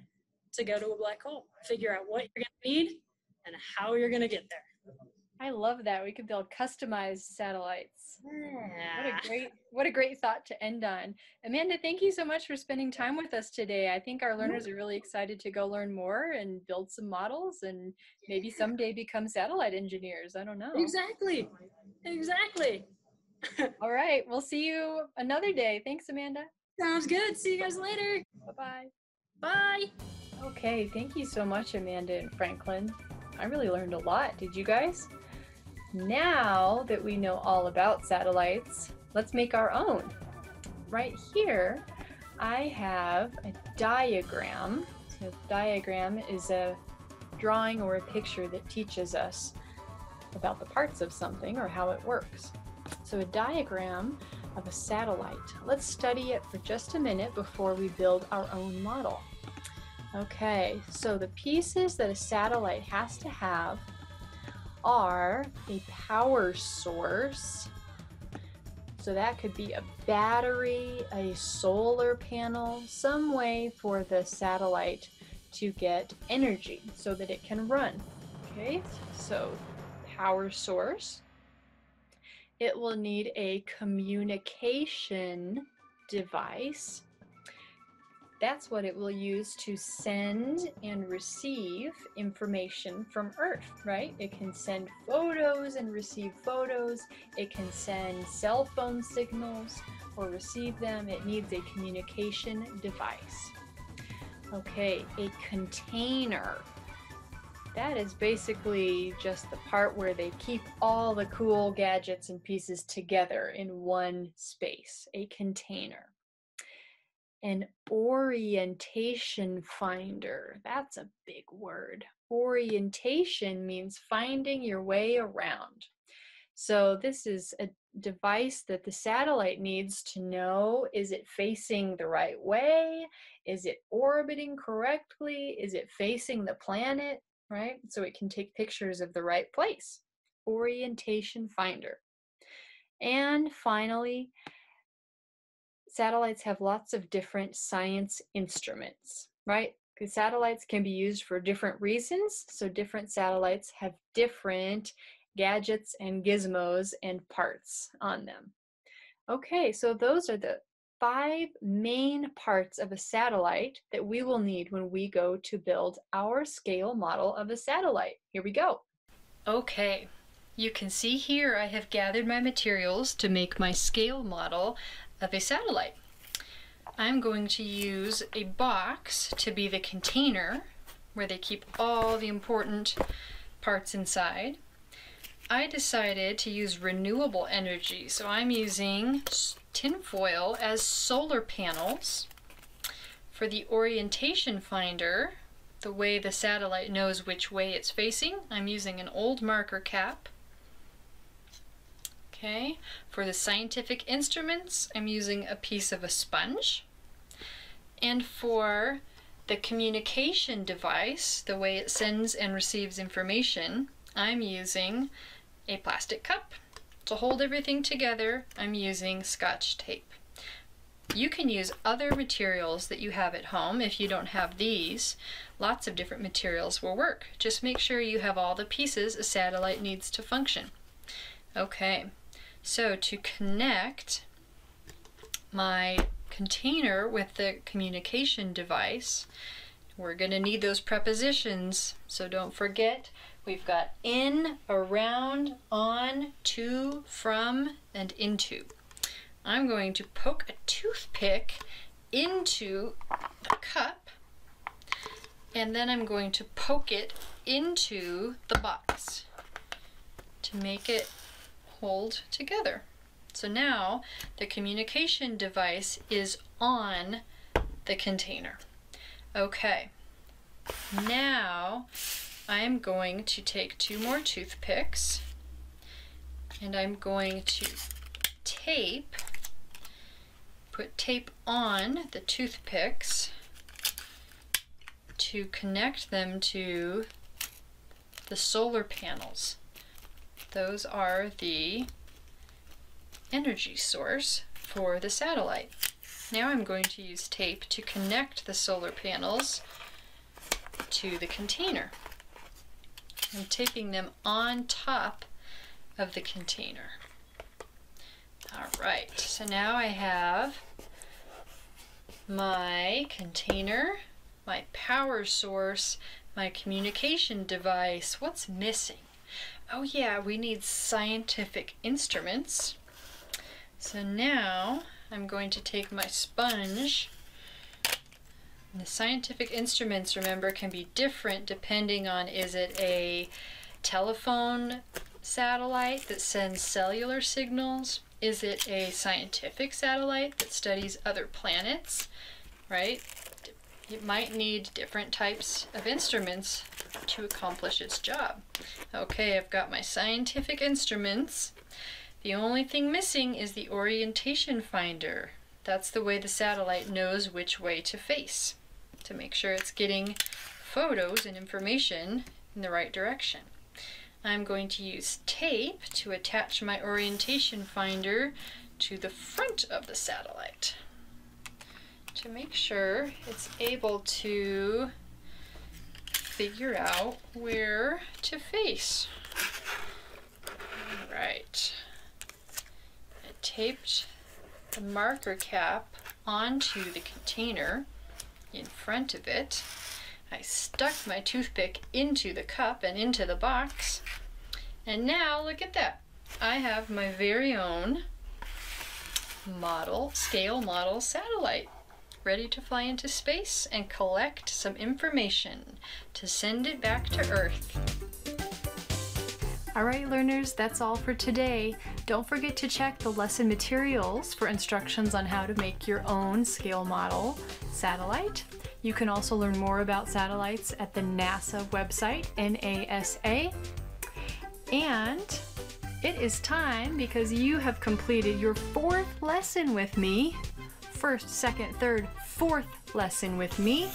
to go to a black hole. Figure out what you're going to need and how you're going to get there. I love that. We could build customized satellites. What a great what a great thought to end on. Amanda, thank you so much for spending time with us today. I think our learners are really excited to go learn more and build some models and maybe someday become satellite engineers. I don't know. Exactly. Exactly. <laughs> All right, we'll see you another day. Thanks, Amanda. Sounds good. See you guys later. Bye-bye. Bye. Okay, thank you so much, Amanda and Franklin. I really learned a lot. Did you guys? Now that we know all about satellites, let's make our own. Right here, I have a diagram. So, a diagram is a drawing or a picture that teaches us about the parts of something or how it works. So, a diagram of a satellite. Let's study it for just a minute before we build our own model. Okay, so the pieces that a satellite has to have are a power source. So that could be a battery, a solar panel, some way for the satellite to get energy so that it can run. Okay, so power source. It will need a communication device. That's what it will use to send and receive information from Earth, right? It can send photos and receive photos. It can send cell phone signals or receive them. It needs a communication device. Okay, a container. That is basically just the part where they keep all the cool gadgets and pieces together in one space, a container an orientation finder. That's a big word. Orientation means finding your way around. So, this is a device that the satellite needs to know is it facing the right way? Is it orbiting correctly? Is it facing the planet? Right? So, it can take pictures of the right place. Orientation finder. And finally, satellites have lots of different science instruments, right? Because satellites can be used for different reasons. So different satellites have different gadgets and gizmos and parts on them. Okay, so those are the five main parts of a satellite that we will need when we go to build our scale model of a satellite. Here we go. Okay, you can see here I have gathered my materials to make my scale model of a satellite. I'm going to use a box to be the container where they keep all the important parts inside. I decided to use renewable energy, so I'm using tinfoil as solar panels. For the orientation finder, the way the satellite knows which way it's facing, I'm using an old marker cap. Okay, for the scientific instruments, I'm using a piece of a sponge. And for the communication device, the way it sends and receives information, I'm using a plastic cup. To hold everything together, I'm using scotch tape. You can use other materials that you have at home if you don't have these. Lots of different materials will work. Just make sure you have all the pieces a satellite needs to function. Okay, so to connect my container with the communication device, we're going to need those prepositions. So don't forget, we've got in, around, on, to, from, and into. I'm going to poke a toothpick into the cup and then I'm going to poke it into the box to make it hold together. So now the communication device is on the container. Okay, now I'm going to take two more toothpicks and I'm going to tape, put tape on the toothpicks to connect them to the solar panels. Those are the energy source for the satellite. Now I'm going to use tape to connect the solar panels to the container. I'm taping them on top of the container. All right, so now I have my container, my power source, my communication device. What's missing? Oh yeah, we need scientific instruments. So now I'm going to take my sponge. And the scientific instruments, remember, can be different depending on is it a telephone satellite that sends cellular signals? Is it a scientific satellite that studies other planets, right? It might need different types of instruments to accomplish its job. Okay, I've got my scientific instruments. The only thing missing is the orientation finder. That's the way the satellite knows which way to face to make sure it's getting photos and information in the right direction. I'm going to use tape to attach my orientation finder to the front of the satellite to make sure it's able to figure out where to face. All right. I taped the marker cap onto the container in front of it. I stuck my toothpick into the cup and into the box. And now look at that. I have my very own model, scale model satellite ready to fly into space and collect some information to send it back to Earth. All right, learners, that's all for today. Don't forget to check the lesson materials for instructions on how to make your own scale model satellite. You can also learn more about satellites at the NASA website, NASA. And it is time because you have completed your fourth lesson with me. First, second, third, fourth lesson with me.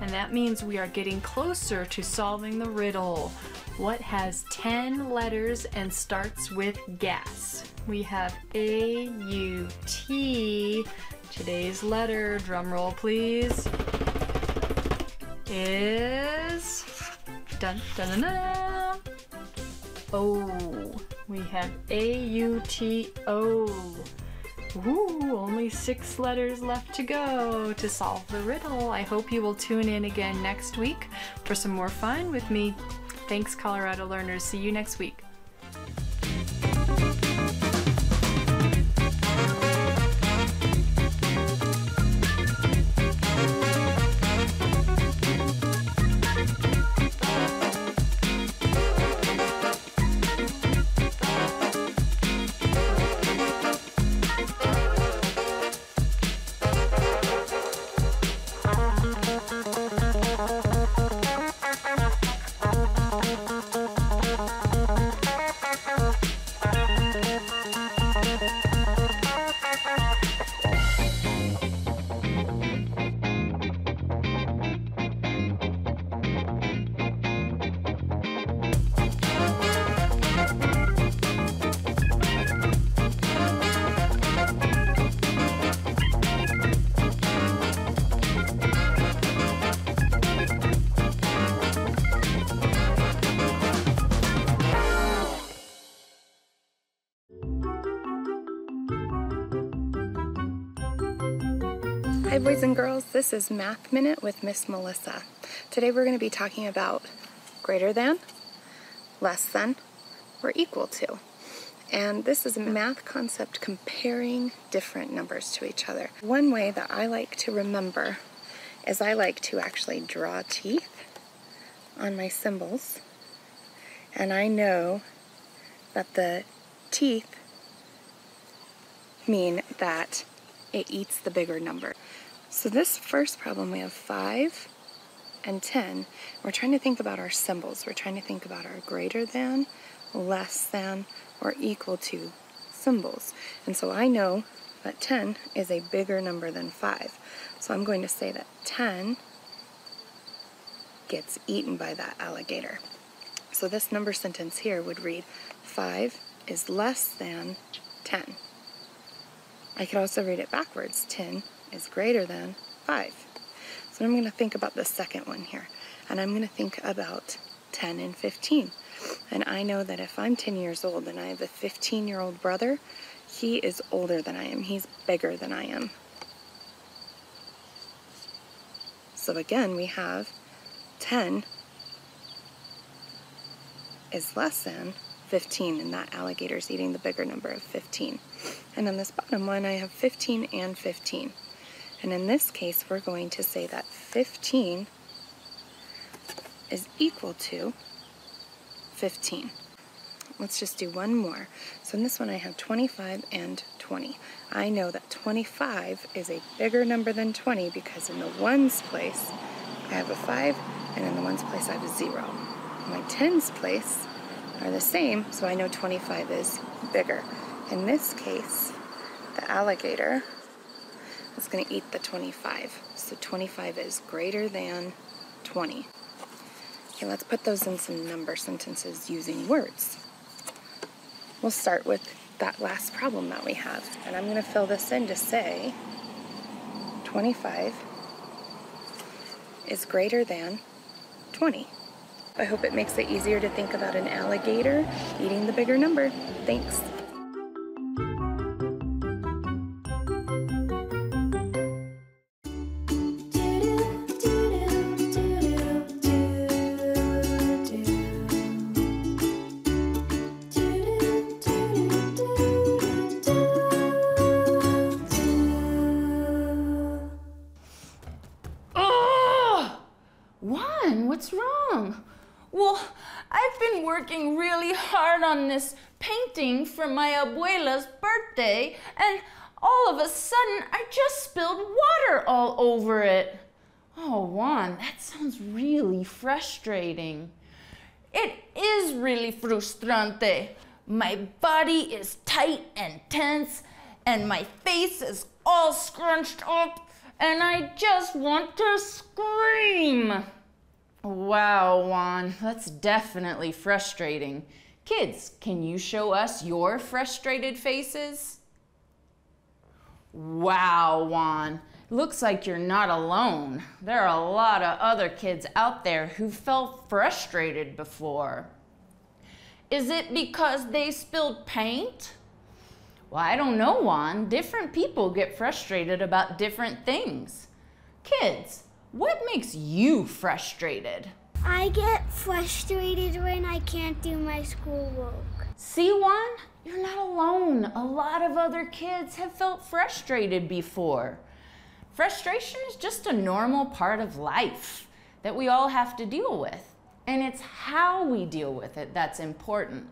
And that means we are getting closer to solving the riddle. What has 10 letters and starts with gas? We have A, U, T. Today's letter, drum roll please, is dun dun dun dun. We have A U T O. Ooh, only six letters left to go to solve the riddle. I hope you will tune in again next week for some more fun with me. Thanks, Colorado learners. See you next week. This is Math Minute with Miss Melissa. Today we're going to be talking about greater than, less than, or equal to. And this is a math concept comparing different numbers to each other. One way that I like to remember is I like to actually draw teeth on my symbols, and I know that the teeth mean that it eats the bigger number. So this first problem, we have 5 and 10. We're trying to think about our symbols. We're trying to think about our greater than, less than, or equal to symbols. And so I know that 10 is a bigger number than 5. So I'm going to say that 10 gets eaten by that alligator. So this number sentence here would read 5 is less than 10. I could also read it backwards. 10 is greater than 5. So I'm going to think about the second one here. And I'm going to think about 10 and 15. And I know that if I'm 10 years old and I have a 15 year old brother, he is older than I am. He's bigger than I am. So again, we have 10 is less than 15, and that alligator's eating the bigger number of 15. And on this bottom one, I have 15 and 15. And in this case, we're going to say that 15 is equal to 15. Let's just do one more. So in this one, I have 25 and 20. I know that 25 is a bigger number than 20 because in the ones place, I have a 5, and in the ones place, I have a 0. my tens place are the same, so I know 25 is bigger. In this case, the alligator is going to eat the 25. So 25 is greater than 20. Okay, let's put those in some number sentences using words. We'll start with that last problem that we have. And I'm going to fill this in to say 25 is greater than 20. I hope it makes it easier to think about an alligator eating the bigger number. Thanks. This painting for my abuela's birthday, and all of a sudden I just spilled water all over it. Oh, Juan, that sounds really frustrating. It is really frustrante. My body is tight and tense, and my face is all scrunched up, and I just want to scream. Wow, Juan, that's definitely frustrating. Kids, can you show us your frustrated faces? Wow, Juan. Looks like you're not alone. There are a lot of other kids out there who felt frustrated before. Is it because they spilled paint? Well, I don't know, Juan. Different people get frustrated about different things. Kids, what makes you frustrated? I get frustrated when I can't do my schoolwork. See, Juan? You're not alone. A lot of other kids have felt frustrated before. Frustration is just a normal part of life that we all have to deal with. And it's how we deal with it that's important.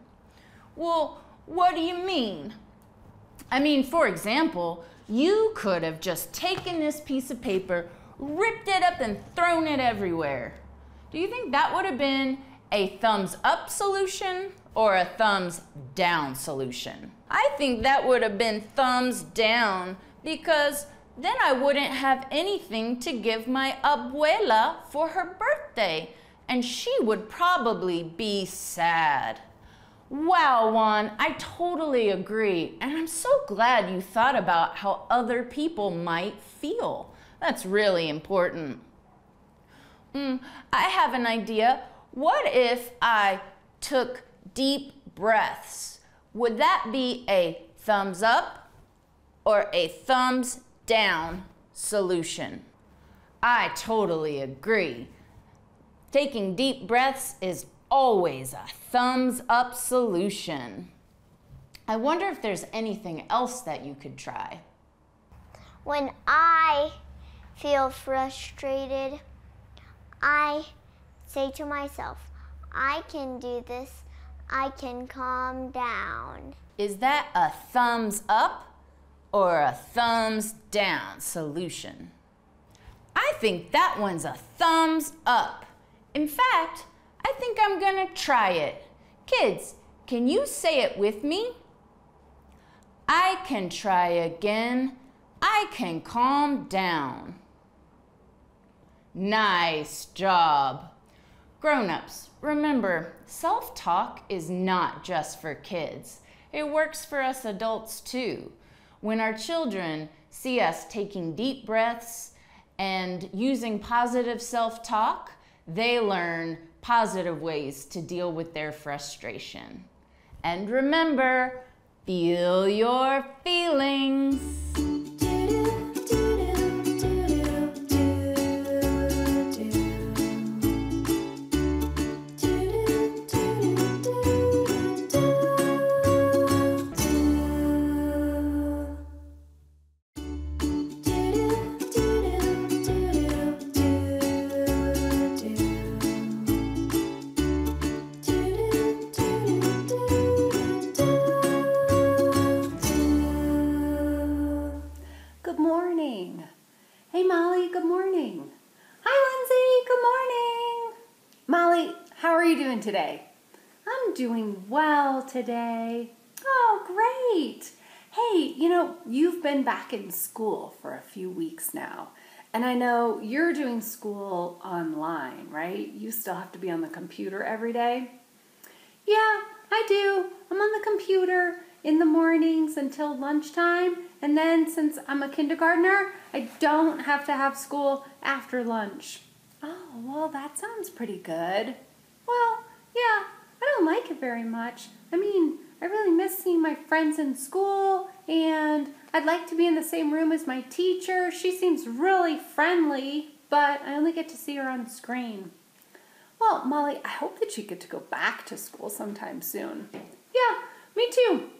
Well, what do you mean? I mean, for example, you could have just taken this piece of paper, ripped it up, and thrown it everywhere. Do you think that would have been a thumbs up solution or a thumbs down solution? I think that would have been thumbs down because then I wouldn't have anything to give my abuela for her birthday, and she would probably be sad. Wow, Juan, I totally agree. And I'm so glad you thought about how other people might feel. That's really important. Mm, I have an idea. What if I took deep breaths? Would that be a thumbs up or a thumbs down solution? I totally agree. Taking deep breaths is always a thumbs up solution. I wonder if there's anything else that you could try. When I feel frustrated, I say to myself, I can do this, I can calm down. Is that a thumbs up or a thumbs down solution? I think that one's a thumbs up. In fact, I think I'm gonna try it. Kids, can you say it with me? I can try again. I can calm down. Nice job. Grown-ups, remember, self-talk is not just for kids. It works for us adults too. When our children see us taking deep breaths and using positive self-talk, they learn positive ways to deal with their frustration. And remember, feel your feelings. Today. Oh, great. Hey, you know, you've been back in school for a few weeks now, and I know you're doing school online, right? You still have to be on the computer every day. Yeah, I do. I'm on the computer in the mornings until lunchtime. And then since I'm a kindergartner, I don't have to have school after lunch. Oh, well, that sounds pretty good. Well, yeah, I don't like it very much. I mean, I really miss seeing my friends in school, and I'd like to be in the same room as my teacher. She seems really friendly, but I only get to see her on screen. Well, Molly, I hope that you get to go back to school sometime soon. Yeah, me too.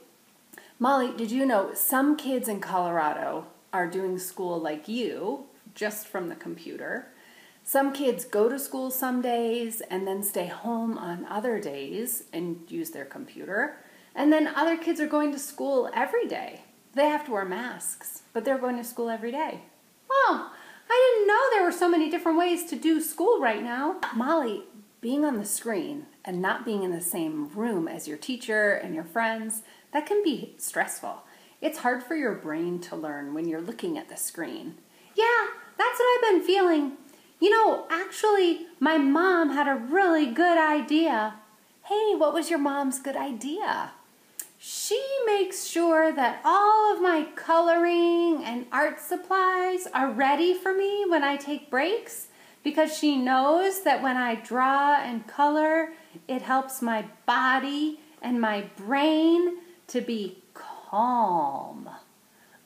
Molly, did you know some kids in Colorado are doing school like you, just from the computer? Some kids go to school some days and then stay home on other days and use their computer. And then other kids are going to school every day. They have to wear masks, but they're going to school every day. Oh, I didn't know there were so many different ways to do school right now. Molly, being on the screen and not being in the same room as your teacher and your friends, that can be stressful. It's hard for your brain to learn when you're looking at the screen. Yeah, that's what I've been feeling. You know, actually, my mom had a really good idea. Hey, what was your mom's good idea? She makes sure that all of my coloring and art supplies are ready for me when I take breaks because she knows that when I draw and color, it helps my body and my brain to be calm.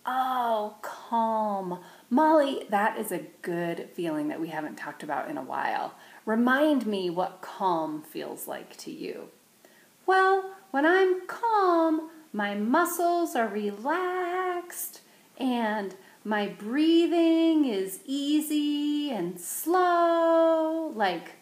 Oh, calm. Molly, that is a good feeling that we haven't talked about in a while. Remind me what calm feels like to you. Well, when I'm calm, my muscles are relaxed and my breathing is easy and slow, like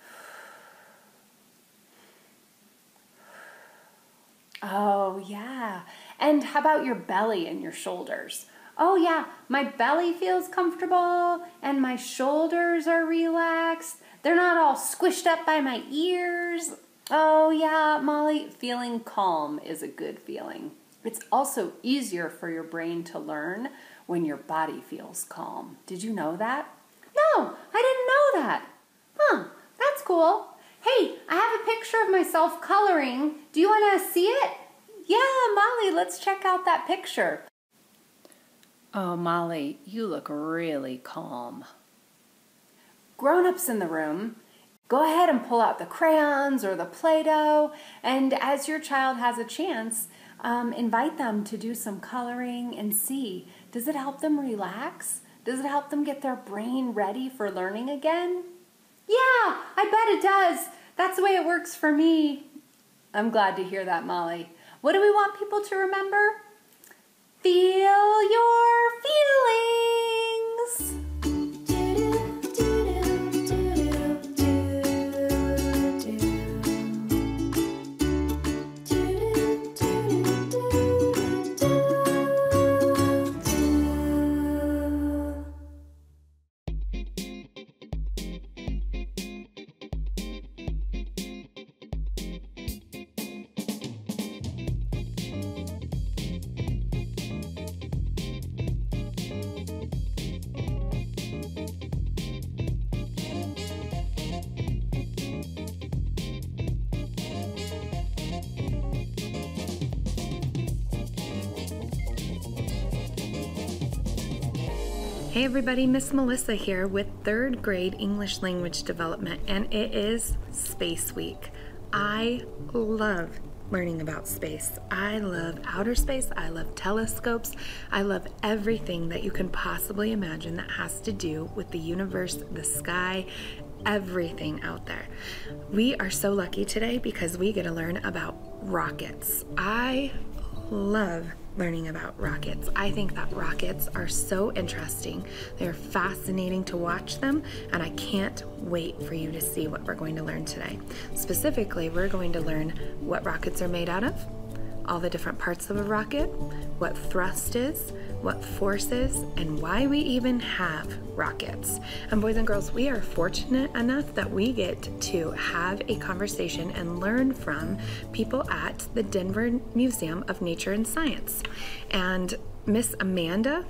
<sighs> Oh, yeah. And how about your belly and your shoulders? Oh, yeah, my belly feels comfortable and my shoulders are relaxed. They're not all squished up by my ears. Oh, yeah, Molly, feeling calm is a good feeling. It's also easier for your brain to learn when your body feels calm. Did you know that? No, I didn't know that. Huh, that's cool. Hey, I have a picture of myself coloring. Do you want to see it? Yeah, Molly, let's check out that picture. Oh, Molly, you look really calm. Grown-ups in the room, go ahead and pull out the crayons or the Play-Doh, and as your child has a chance, um, invite them to do some coloring and see. Does it help them relax? Does it help them get their brain ready for learning again? Yeah, I bet it does. That's the way it works for me. I'm glad to hear that, Molly. What do we want people to remember? Feel your feelings. Everybody, Miss Melissa here with third grade English language development, and it is Space Week. I love learning about space. I love outer space, I love telescopes, I love everything that you can possibly imagine that has to do with the universe, the sky, everything out there. We are so lucky today because we get to learn about rockets. I love learning about rockets. I think that rockets are so interesting. They're fascinating to watch them, and I can't wait for you to see what we're going to learn today. Specifically, we're going to learn what rockets are made out of, all the different parts of a rocket, what thrust is, what forces, and why we even have rockets. And boys and girls, we are fortunate enough that we get to have a conversation and learn from people at the Denver Museum of Nature and Science. And Miss Amanda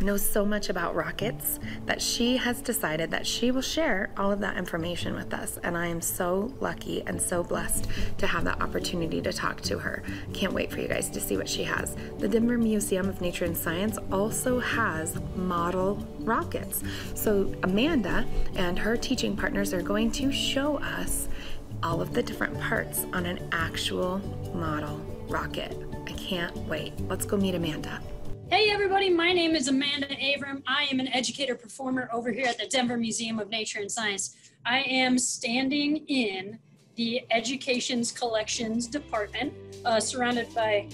knows so much about rockets that she has decided that she will share all of that information with us. And I am so lucky and so blessed to have that opportunity to talk to her. Can't wait for you guys to see what she has. The Denver Museum of Nature and Science also has model rockets. So Amanda and her teaching partners are going to show us all of the different parts on an actual model rocket. I can't wait. Let's go meet Amanda. Hey everybody, my name is Amanda Avram. I am an educator performer over here at the Denver Museum of Nature and Science. I am standing in the Education's Collections Department, uh, surrounded by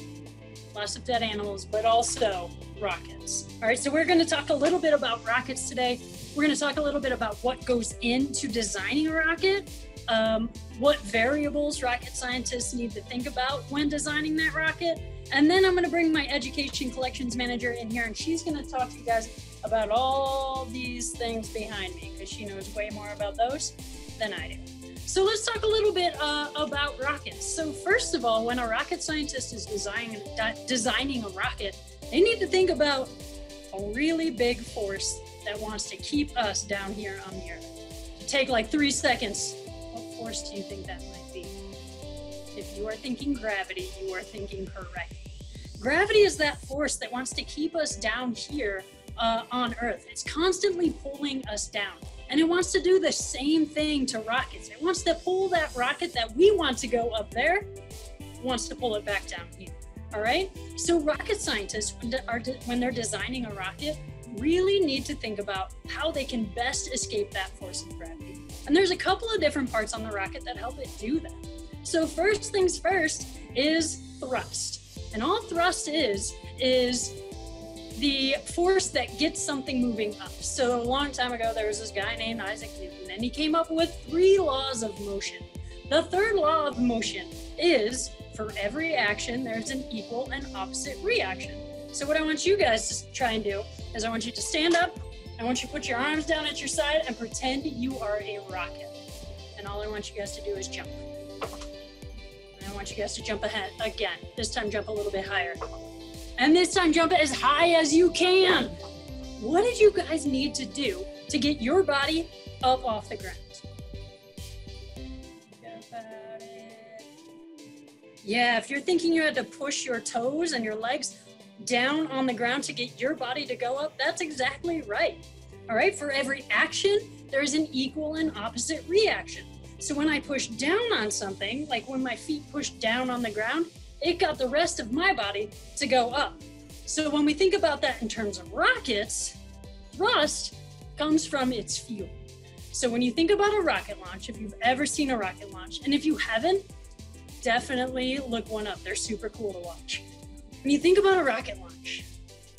lots of dead animals, but also rockets. All right, so we're going to talk a little bit about rockets today. We're going to talk a little bit about what goes into designing a rocket, um, what variables rocket scientists need to think about when designing that rocket, and then I'm going to bring my education collections manager in here, and she's going to talk to you guys about all these things behind me because she knows way more about those than I do. So let's talk a little bit uh, about rockets. So first of all, when a rocket scientist is designing designing a rocket, they need to think about a really big force that wants to keep us down here on the Earth. Take like three seconds. What force do you think that might be? If you are thinking gravity, you are thinking correctly. Gravity is that force that wants to keep us down here uh, on Earth. It's constantly pulling us down. And it wants to do the same thing to rockets. It wants to pull that rocket that we want to go up there, wants to pull it back down here. All right? So, rocket scientists, when they're designing a rocket, really need to think about how they can best escape that force of gravity. And there's a couple of different parts on the rocket that help it do that. So, first things first is thrust. And all thrust is, is the force that gets something moving up. So, a long time ago, there was this guy named Isaac Newton, and he came up with three laws of motion. The third law of motion is for every action, there's an equal and opposite reaction. So, what I want you guys to try and do is I want you to stand up, I want you to put your arms down at your side and pretend you are a rocket. And all I want you guys to do is jump. I want you guys to jump ahead again. This time, jump a little bit higher. And this time, jump as high as you can. What did you guys need to do to get your body up off the ground? Yeah, if you're thinking you had to push your toes and your legs down on the ground to get your body to go up, that's exactly right. All right, for every action, there's an equal and opposite reaction. So when I push down on something, like when my feet push down on the ground, it got the rest of my body to go up. So when we think about that in terms of rockets, thrust comes from its fuel. So when you think about a rocket launch, if you've ever seen a rocket launch, and if you haven't, definitely look one up. They're super cool to watch. When you think about a rocket launch,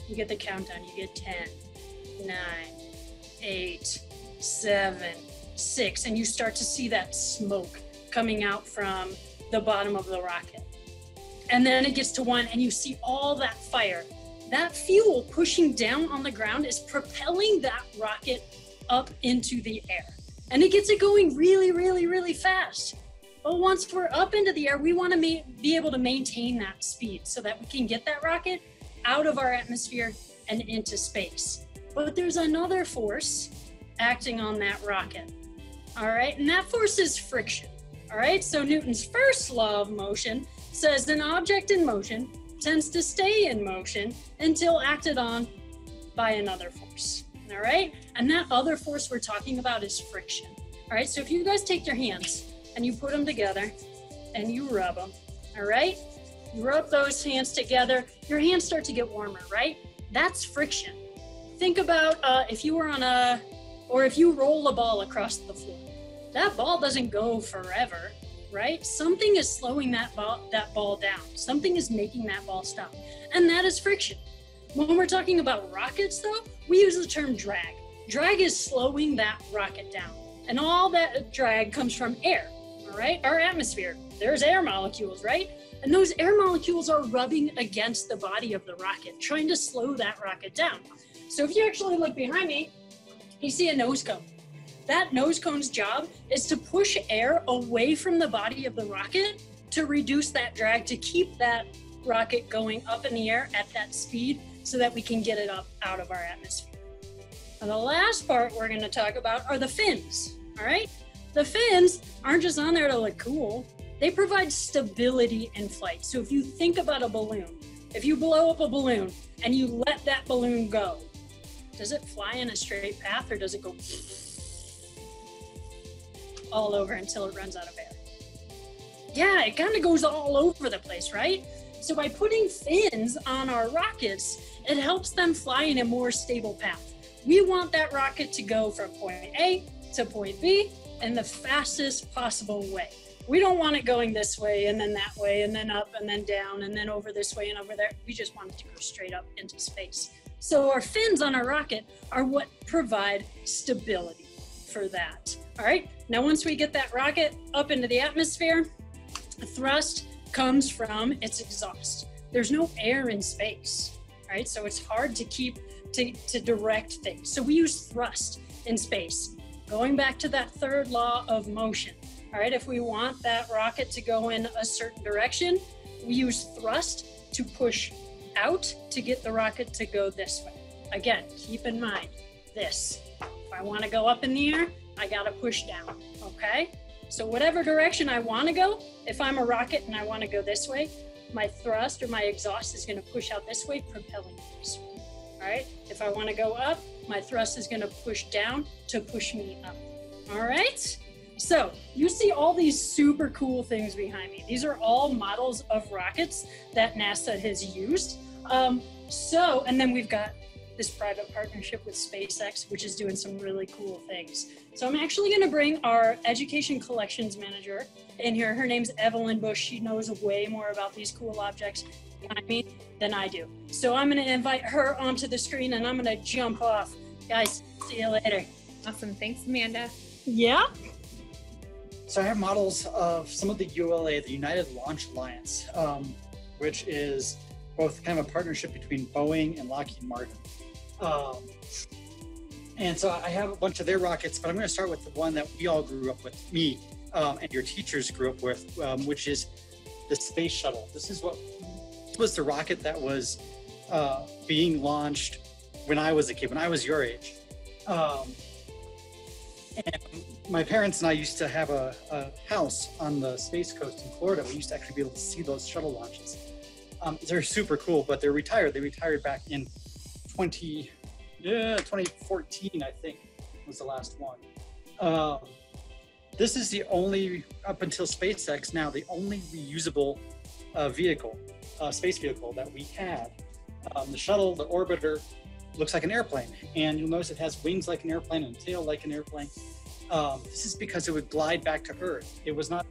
you get the countdown. You get 10, 9, 8, 7, six, and you start to see that smoke coming out from the bottom of the rocket. And then it gets to one, and you see all that fire. That fuel pushing down on the ground is propelling that rocket up into the air. And it gets it going really, really, really fast. But once we're up into the air, we want to be able to maintain that speed so that we can get that rocket out of our atmosphere and into space. But there's another force acting on that rocket. All right, and that force is friction. All right, so Newton's first law of motion says an object in motion tends to stay in motion until acted on by another force. All right. And that other force we're talking about is friction. All right. So if you guys take your hands and you put them together and you rub them, all right, you rub those hands together, your hands start to get warmer, right? That's friction. Think about uh, if you were on a, or if you roll a ball across the floor, that ball doesn't go forever, right? Something is slowing that ball, that ball down. Something is making that ball stop, and that is friction. When we're talking about rockets, though, we use the term drag. Drag is slowing that rocket down, and all that drag comes from air. All right, our atmosphere. There's air molecules, right? And those air molecules are rubbing against the body of the rocket, trying to slow that rocket down. So if you actually look behind me, you see a nose cone. That nose cone's job is to push air away from the body of the rocket to reduce that drag, to keep that rocket going up in the air at that speed so that we can get it up out of our atmosphere. And the last part we're going to talk about are the fins. All right. The fins aren't just on there to look cool, they provide stability in flight. So if you think about a balloon, if you blow up a balloon and you let that balloon go, does it fly in a straight path or does it go all over until it runs out of air? Yeah, it kind of goes all over the place, right? So by putting fins on our rockets, it helps them fly in a more stable path. We want that rocket to go from point A to point B in the fastest possible way. We don't want it going this way and then that way and then up and then down and then over this way and over there. We just want it to go straight up into space. So our fins on our rocket are what provide stability for that. All right. Now, once we get that rocket up into the atmosphere, thrust comes from its exhaust. There's no air in space, right? So it's hard to keep to, to direct things. So we use thrust in space. Going back to that third law of motion. All right, if we want that rocket to go in a certain direction, we use thrust to push out to get the rocket to go this way. Again, keep in mind this. If I want to go up in the air, I got to push down, okay? So whatever direction I want to go, if I'm a rocket and I want to go this way, my thrust or my exhaust is going to push out this way, propelling this way. All right? If I want to go up, my thrust is going to push down to push me up. All right? So you see all these super cool things behind me. These are all models of rockets that NASA has used. Um, so, and then we've got this private partnership with SpaceX, which is doing some really cool things. So I'm actually going to bring our education collections manager in here. Her name's Evelyn Bush. She knows way more about these cool objects behind me than I do. So I'm going to invite her onto the screen and I'm going to jump off. Guys, see you later. Awesome. Thanks, Amanda. Yeah. So I have models of some of the ULA, the United Launch Alliance, um, which is both kind of a partnership between Boeing and Lockheed Martin. Um, and so I have a bunch of their rockets, but I'm going to start with the one that we all grew up with, me um, and your teachers grew up with, um, which is the space shuttle. This is what was the rocket that was uh, being launched when I was a kid, when I was your age. Um, and my parents and I used to have a, a, house on the Space Coast in Florida. We used to actually be able to see those shuttle launches. Um, they're super cool, but they're retired. They retired back in 20, yeah, 2014, I think, was the last one. Um, this is the only, up until SpaceX now, the only reusable uh, vehicle, uh, space vehicle that we had. Um, the shuttle, the orbiter, looks like an airplane, and you'll notice it has wings like an airplane and a tail like an airplane. Um, this is because it would glide back to Earth. It was not,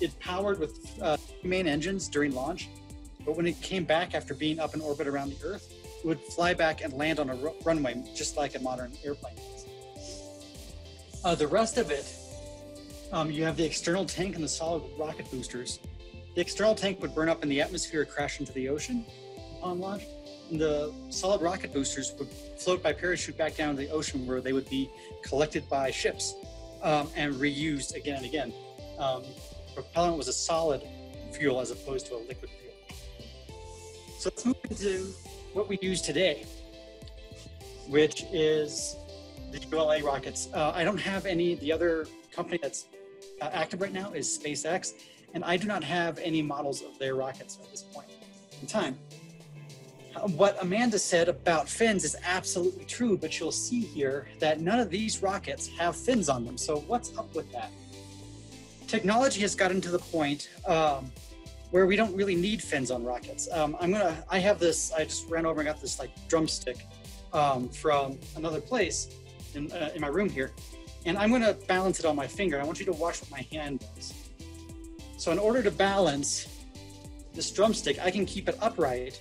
it powered with uh, main engines during launch, but when it came back after being up in orbit around the Earth, would fly back and land on a runway just like a modern airplane. Uh, the rest of it, um, you have the external tank and the solid rocket boosters. The external tank would burn up in the atmosphere, crash into the ocean upon launch. And the solid rocket boosters would float by parachute back down to the ocean where they would be collected by ships um, and reused again and again. Um, propellant was a solid fuel as opposed to a liquid fuel. So let's move into what we use today, which is the ULA rockets. Uh, I don't have any, the other company that's uh, active right now is SpaceX, and I do not have any models of their rockets at this point in time. what Amanda said about fins is absolutely true, but you'll see here that none of these rockets have fins on them. So what's up with that? Technology has gotten to the point um, where we don't really need fins on rockets. Um, I'm gonna, I have this, I just ran over and got this like drumstick um, from another place in, uh, in my room here. And I'm gonna balance it on my finger. I want you to watch what my hand does. So in order to balance this drumstick, I can keep it upright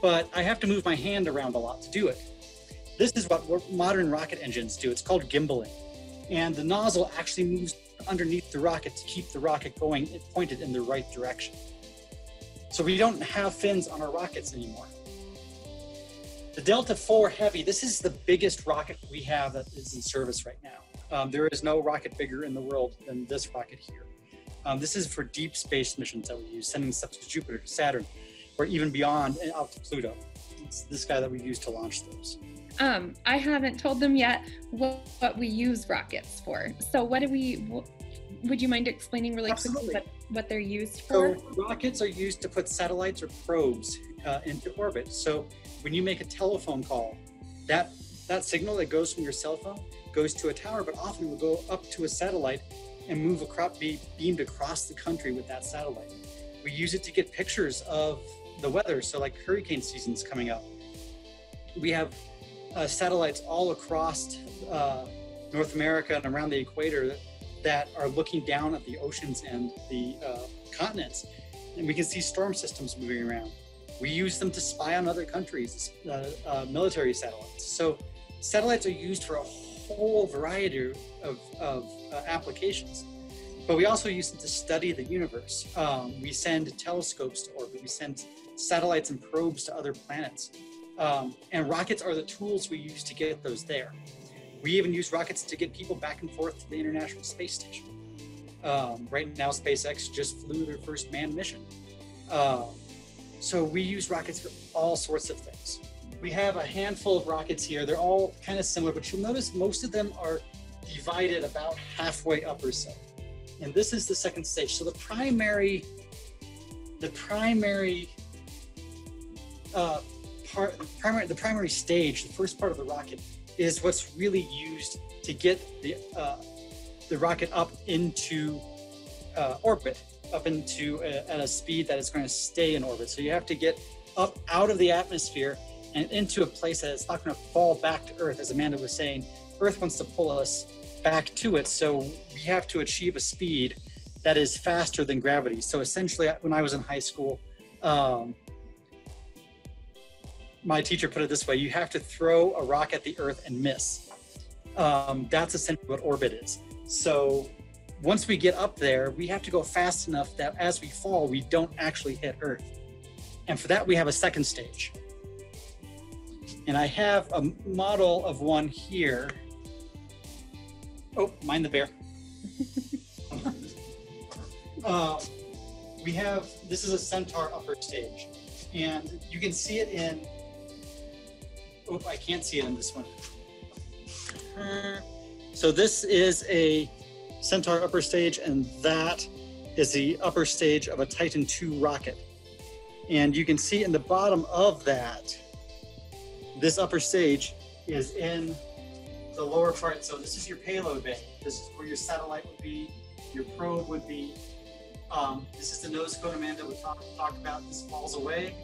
but I have to move my hand around a lot to do it. This is what modern rocket engines do. It's called gimbaling. And the nozzle actually moves underneath the rocket to keep the rocket going it pointed in the right direction. So we don't have fins on our rockets anymore. The Delta IV Heavy, this is the biggest rocket we have that is in service right now. Um, there is no rocket bigger in the world than this rocket here. Um, this is for deep space missions that we use, sending stuff to Jupiter, to Saturn, or even beyond out to Pluto. It's this guy that we use to launch those. Um, I haven't told them yet what, what we use rockets for. So what do we? What, would you mind explaining really Absolutely. quickly what, what they're used for? So rockets are used to put satellites or probes uh, into orbit. So when you make a telephone call, that that signal that goes from your cell phone goes to a tower, but often will go up to a satellite and move across, be beamed across the country with that satellite. We use it to get pictures of the weather. So like hurricane season's coming up. We have uh, satellites all across uh, North America and around the equator that, are looking down at the oceans and the uh, continents. And we can see storm systems moving around. We use them to spy on other countries, uh, uh, military satellites. So satellites are used for a whole variety of, of uh, applications. But we also use them to study the universe. Um, we send telescopes to orbit. We send satellites and probes to other planets. Um, and rockets are the tools we use to get those there. We even use rockets to get people back and forth to the International Space Station. Um, right now, SpaceX just flew their first manned mission. Uh, so we use rockets for all sorts of things. We have a handful of rockets here. They're all kind of similar, but you'll notice most of them are divided about halfway up or so. And this is the second stage. So the primary, the primary uh, part, primary, the primary stage, the first part of the rocket, is what's really used to get the uh, the rocket up into uh, orbit, up into a, at a speed that is going to stay in orbit. So you have to get up out of the atmosphere and into a place that it's not going to fall back to Earth, as Amanda was saying. Earth wants to pull us back to it, so we have to achieve a speed that is faster than gravity. So essentially, when I was in high school, um, my teacher put it this way you have to throw a rock at the earth and miss. Um, that's essentially what orbit is. So once we get up there we have to go fast enough that as we fall we don't actually hit earth. And for that we have a second stage. And i have a model of one here. Oh mind the bear. <laughs> Uh, we have this is a centaur upper stage. And you can see it in oh, I can't see it in this one. So this is a Centaur upper stage, and that is the upper stage of a Titan II rocket. And you can see in the bottom of that, this upper stage is in the lower part. So this is your payload bay. This is where your satellite would be, your probe would be. Um, this is the nose cone Amanda we talked talk about. This falls away.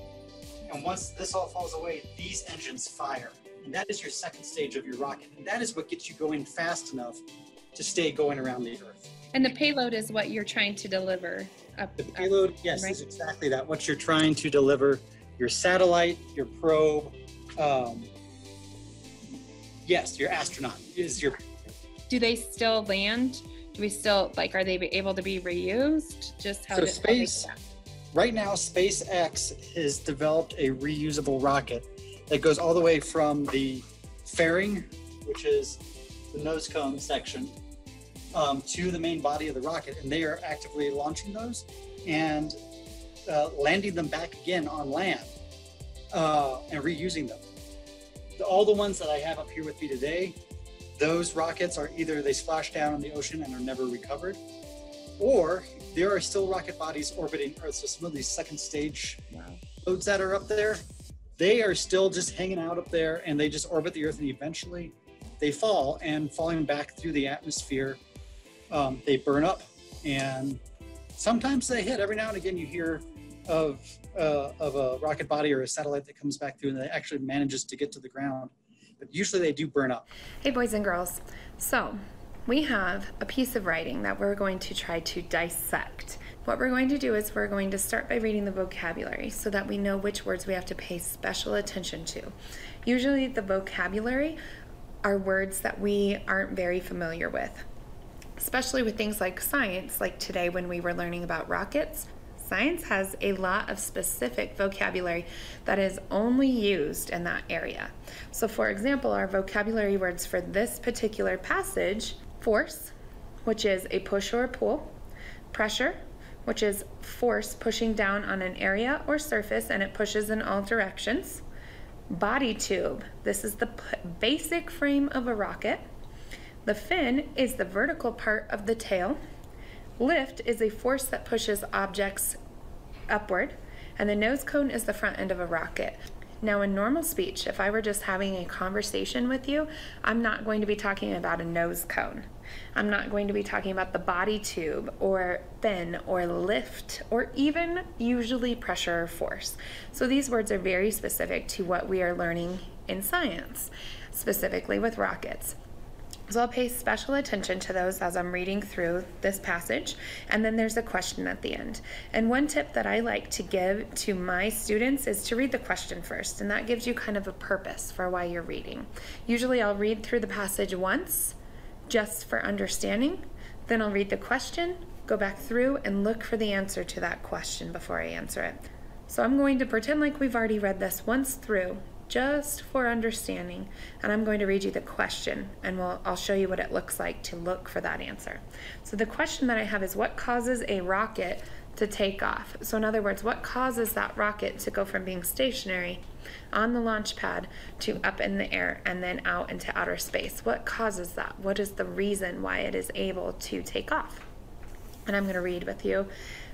And once this all falls away, these engines fire. And that is your second stage of your rocket. And that is what gets you going fast enough to stay going around the Earth. And the payload is what you're trying to deliver. Up, the payload, up, yes, right? is exactly that. What you're trying to deliver, your satellite, your probe, um, yes, your astronaut is your. Do they still land? Do we still like? Are they able to be reused? Just how? So did, space. How right now, SpaceX has developed a reusable rocket that goes all the way from the fairing, which is the nose cone section, um, to the main body of the rocket. And they are actively launching those and uh, landing them back again on land uh, and reusing them. All the ones that I have up here with me today, those rockets are either they splash down in the ocean and are never recovered, or there are still rocket bodies orbiting Earth. So some of these second stage wow. loads that are up there, they are still just hanging out up there and they just orbit the Earth and eventually they fall and falling back through the atmosphere, um, they burn up and sometimes they hit. Every now and again, you hear of uh, of a rocket body or a satellite that comes back through and that actually manages to get to the ground. But usually they do burn up. Hey, boys and girls. So we have a piece of writing that we're going to try to dissect. What we're going to do is we're going to start by reading the vocabulary so that we know which words we have to pay special attention to. Usually, the vocabulary are words that we aren't very familiar with, especially with things like science, like today when we were learning about rockets. Science has a lot of specific vocabulary that is only used in that area. So, for example, our vocabulary words for this particular passage force, which is a push or a pull, pressure, which is force pushing down on an area or surface and it pushes in all directions. Body tube, this is the basic frame of a rocket. The fin is the vertical part of the tail. Lift is a force that pushes objects upward. And the nose cone is the front end of a rocket. Now, in normal speech, if I were just having a conversation with you, I'm not going to be talking about a nose cone. I'm not going to be talking about the body tube or fin or lift or even usually pressure or force. So these words are very specific to what we are learning in science, specifically with rockets. So I'll pay special attention to those as I'm reading through this passage. And then there's a question at the end. And one tip that I like to give to my students is to read the question first. And that gives you kind of a purpose for why you're reading. Usually I'll read through the passage once just for understanding. Then I'll read the question, go back through, and look for the answer to that question before I answer it. So I'm going to pretend like we've already read this once through just for understanding. And I'm going to read you the question and we'll, I'll show you what it looks like to look for that answer. So the question that I have is what causes a rocket to take off? So in other words, what causes that rocket to go from being stationary on the launch pad to up in the air and then out into outer space? What causes that? What is the reason why it is able to take off? And I'm going to read with you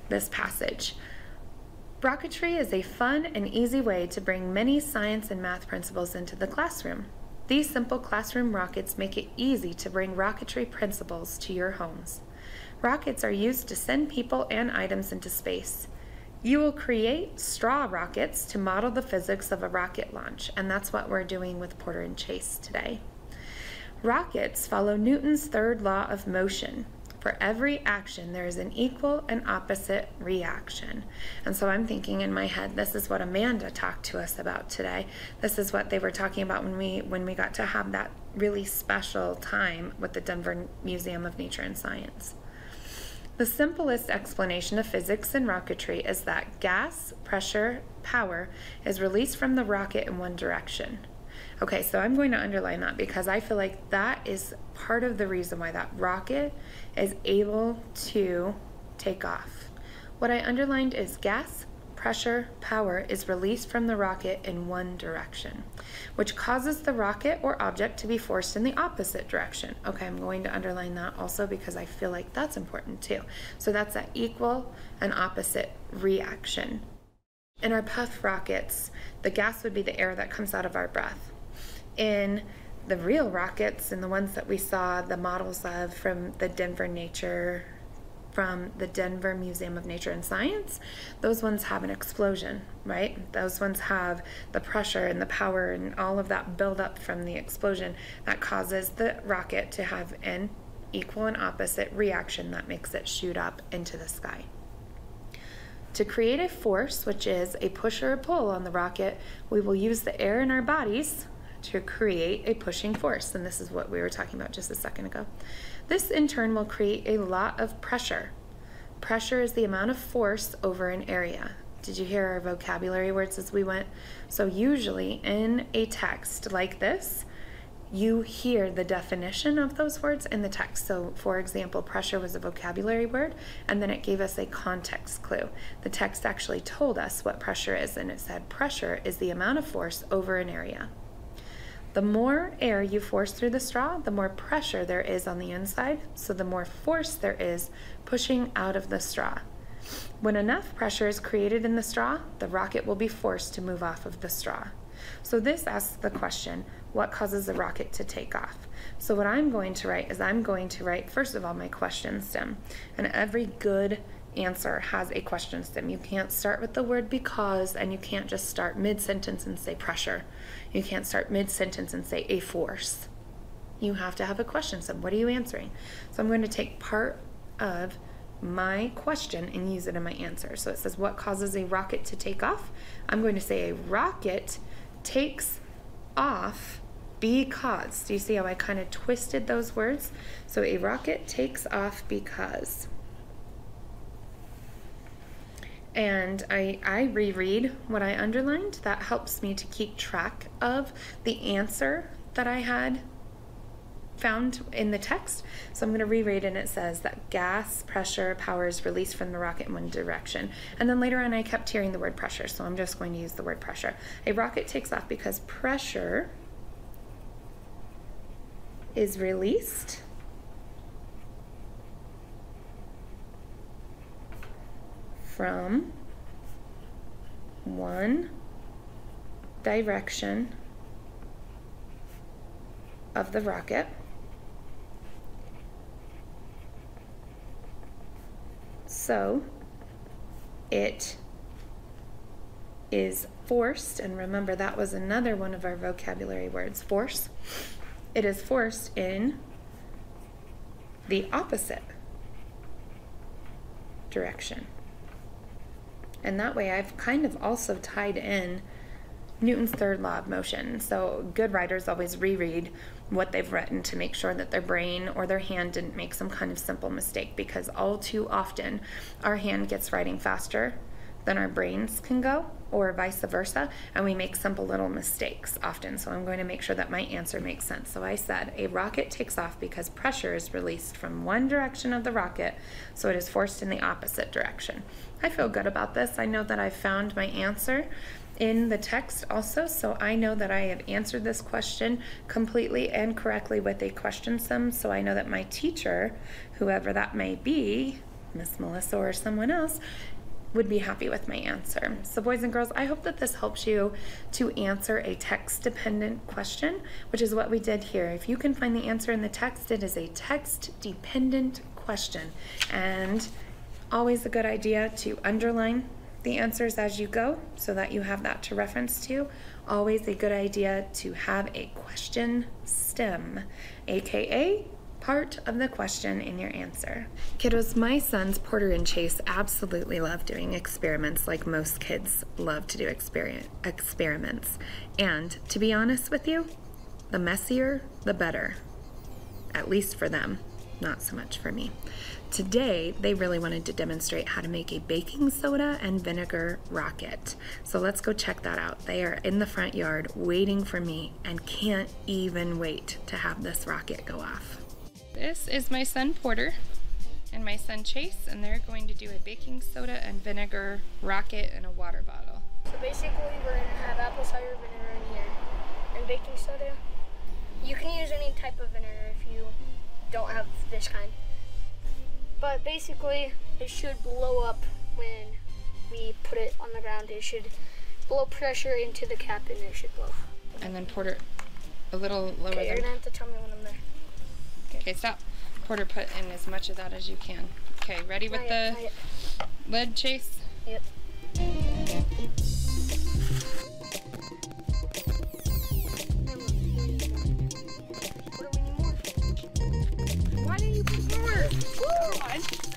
this passage. Rocketry is a fun and easy way to bring many science and math principles into the classroom. These simple classroom rockets make it easy to bring rocketry principles to your homes. Rockets are used to send people and items into space. You will create straw rockets to model the physics of a rocket launch, and that's what we're doing with Porter and Chase today. Rockets follow Newton's third law of motion, for every action, there is an equal and opposite reaction. And so I'm thinking in my head, this is what Amanda talked to us about today. This is what they were talking about when we when we got to have that really special time with the Denver Museum of Nature and Science. The simplest explanation of physics and rocketry is that gas, pressure, power is released from the rocket in one direction. Okay, so I'm going to underline that because I feel like that is part of the reason why that rocket is able to take off. What I underlined is gas, pressure, power is released from the rocket in one direction, which causes the rocket or object to be forced in the opposite direction. Okay, I'm going to underline that also because I feel like that's important too. So that's that equal and opposite reaction. In our puff rockets, the gas would be the air that comes out of our breath in the real rockets and the ones that we saw the models of from the Denver Nature from the Denver Museum of Nature and Science, those ones have an explosion, right? Those ones have the pressure and the power and all of that buildup from the explosion that causes the rocket to have an equal and opposite reaction that makes it shoot up into the sky. To create a force, which is a push or a pull on the rocket, we will use the air in our bodies, to create a pushing force. And this is what we were talking about just a second ago. This in turn will create a lot of pressure. Pressure is the amount of force over an area. Did you hear our vocabulary words as we went? So, usually in a text like this, you hear the definition of those words in the text. So, for example, pressure was a vocabulary word, and then it gave us a context clue. The text actually told us what pressure is, and it said pressure is the amount of force over an area. The more air you force through the straw, the more pressure there is on the inside, so the more force there is pushing out of the straw. When enough pressure is created in the straw, the rocket will be forced to move off of the straw. So this asks the question, what causes the rocket to take off? So what I'm going to write is I'm going to write, first of all, my question stem. And every good answer has a question stem. You can't start with the word because, and you can't just start mid-sentence and say pressure. You can't start mid-sentence and say a force. You have to have a question stem. What are you answering? So I'm going to take part of my question and use it in my answer. So it says, what causes a rocket to take off? I'm going to say a rocket takes off because. Do you see how I kind of twisted those words? So a rocket takes off because. And I, I reread what I underlined. That helps me to keep track of the answer that I had found in the text. So I'm going to reread and it says that gas pressure power is released from the rocket in one direction. And then later on I kept hearing the word pressure, so I'm just going to use the word pressure. A rocket takes off because pressure is released from one direction of the rocket. So it is forced and remember that was another one of our vocabulary words force. It is forced in the opposite direction and that way I've kind of also tied in Newton's third law of motion. So good writers always reread what they've written to make sure that their brain or their hand didn't make some kind of simple mistake because all too often our hand gets writing faster than our brains can go or vice versa and we make simple little mistakes often. So i'm going to make sure that my answer makes sense. So i said a rocket takes off because pressure is released from one direction of the rocket so it is forced in the opposite direction i feel good about this i know that i found my answer in the text also so i know that i have answered this question completely and correctly with a question sum so i know that my teacher whoever that may be Miss Melissa or someone else would be happy with my answer. So boys and girls, I hope that this helps you to answer a text dependent question, which is what we did here. If you can find the answer in the text, it is a text dependent question. And always a good idea to underline the answers as you go so that you have that to reference to. Always a good idea to have a question stem, aka part of the question in your answer. Kiddos, my sons, Porter and Chase, absolutely love doing experiments like most kids love to do experiments. And to be honest with you, the messier, the better. At least for them, not so much for me. Today, they really wanted to demonstrate how to make a baking soda and vinegar rocket. So let's go check that out. They are in the front yard waiting for me and can't even wait to have this rocket go off. This is my son Porter and my son Chase, and they're going to do a baking soda and vinegar rocket in a water bottle. So basically, we're going to have apple cider vinegar in here and baking soda. You can use any type of vinegar if you don't have this kind. But basically, it should blow up when we put it on the ground. It should blow pressure into the cap and it should blow. And then Porter, a little lower. Okay, you're gonna have to tell me when I'm there. Okay, stop. Porter, put in as much of that as you can. Okay, ready with the lid, Chase? Yep. Why didn't you more?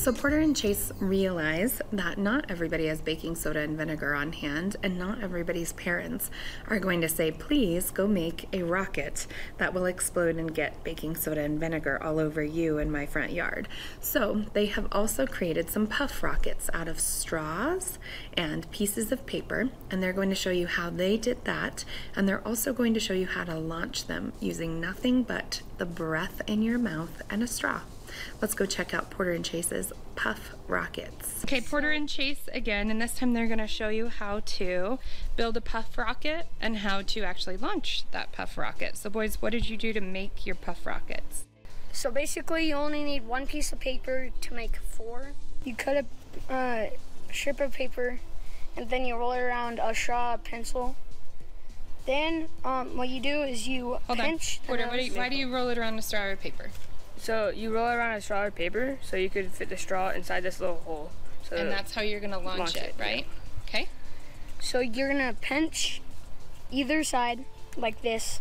So Porter and Chase realize that not everybody has baking soda and vinegar on hand, and not everybody's parents are going to say, please go make a rocket that will explode and get baking soda and vinegar all over you in my front yard. So they have also created some puff rockets out of straws and pieces of paper, and they're going to show you how they did that, and they're also going to show you how to launch them using nothing but the breath in your mouth and a straw. Let's go check out Porter and Chase's Puff Rockets. Okay, Porter and Chase again, and this time they're gonna show you how to build a puff rocket and how to actually launch that puff rocket. So boys, what did you do to make your puff rockets? So basically you only need one piece of paper to make four you cut a uh, strip of paper and then you roll it around a straw, a pencil. Then um, what you do is you Hold pinch. on. Porter, what do you, why do you roll it around a straw or paper? So you roll it around a straw or paper so you could fit the straw inside this little hole. So and that's how you're going to launch, launch it, it, yeah. right? Okay. So you're gonna pinch either side like this.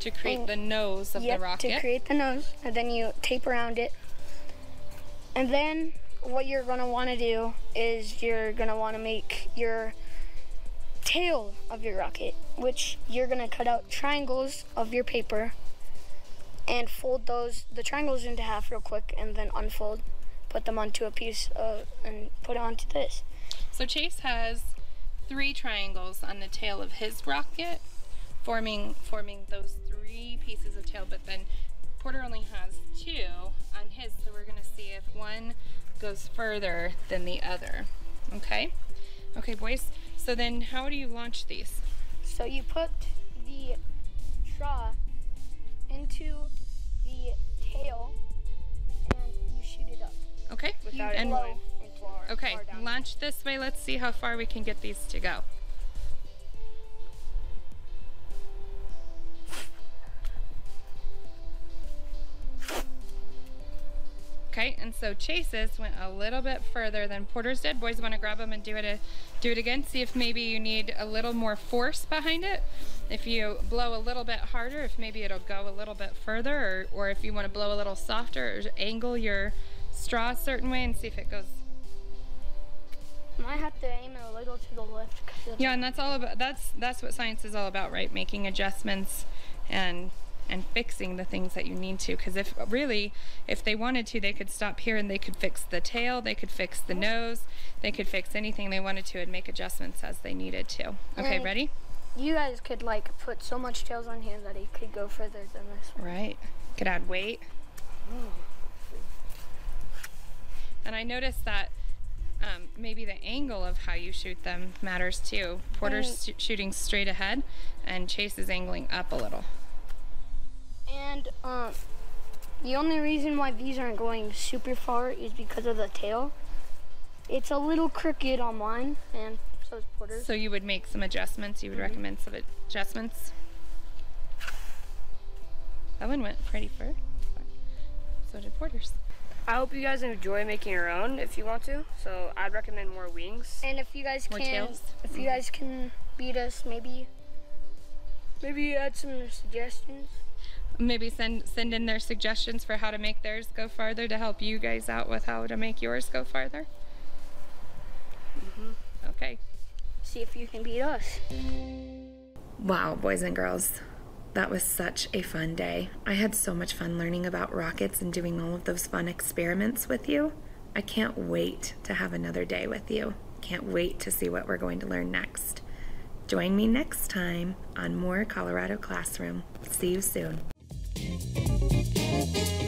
To create And- the nose of yep, the rocket. to create the nose, and then you tape around it. And then what you're gonna want to do is you're gonna want to make your tail of your rocket, which you're gonna cut out triangles of your paper and fold those the triangles into half real quick, and then unfold, put them onto a piece of, and put it onto this. So Chase has three triangles on the tail of his rocket, forming forming those three pieces of tail. But then Porter only has two on his, so we're gonna see if one goes further than the other. Okay. Okay, boys. So then, how do you launch these? So you put the straw into the tail and you shoot it up. Okay. Without it and far- okay, far launch this way. Let's see how far we can get these to go. Okay, and so Chase's went a little bit further than Porter's did. Boys want to grab them and do it a, do it again. See if maybe you need a little more force behind it. If you blow a little bit harder, if maybe it'll go a little bit further, or, or if you want to blow a little softer, or angle your straw a certain way and see if it goes. Might have to aim it a little to the left. Yeah, and that's all about. That's that's what science is all about, right? Making adjustments and and fixing the things that you need to. Because if really, if they wanted to, they could stop here and they could fix the tail, they could fix the nose, they could fix anything they wanted to and make adjustments as they needed to. Okay, And ready? You guys could like put so much tails on here that it could go further than this. Right. Could add weight. And I noticed that um, maybe the angle of how you shoot them matters too. Porter's sh- shooting straight ahead, and Chase is angling up a little. And um, the only reason why these aren't going super far is because of the tail. It's a little crooked on mine, and so is Porter's. So you would make some adjustments. You would recommend some adjustments. That one went pretty far. So did Porter's. I hope you guys enjoy making your own if you want to. So I'd recommend more wings. And if you guys More can, tails? if you guys can beat us, maybe, maybe add some suggestions. Maybe send send in their suggestions for how to make theirs go farther to help you guys out with how to make yours go farther. Mm-hmm. Okay. See if you can beat us. Wow, boys and girls. That was such a fun day. I had so much fun learning about rockets and doing all of those fun experiments with you. I can't wait to have another day with you. Can't wait to see what we're going to learn next. Join me next time on more Colorado Classroom. See you soon. Thank you.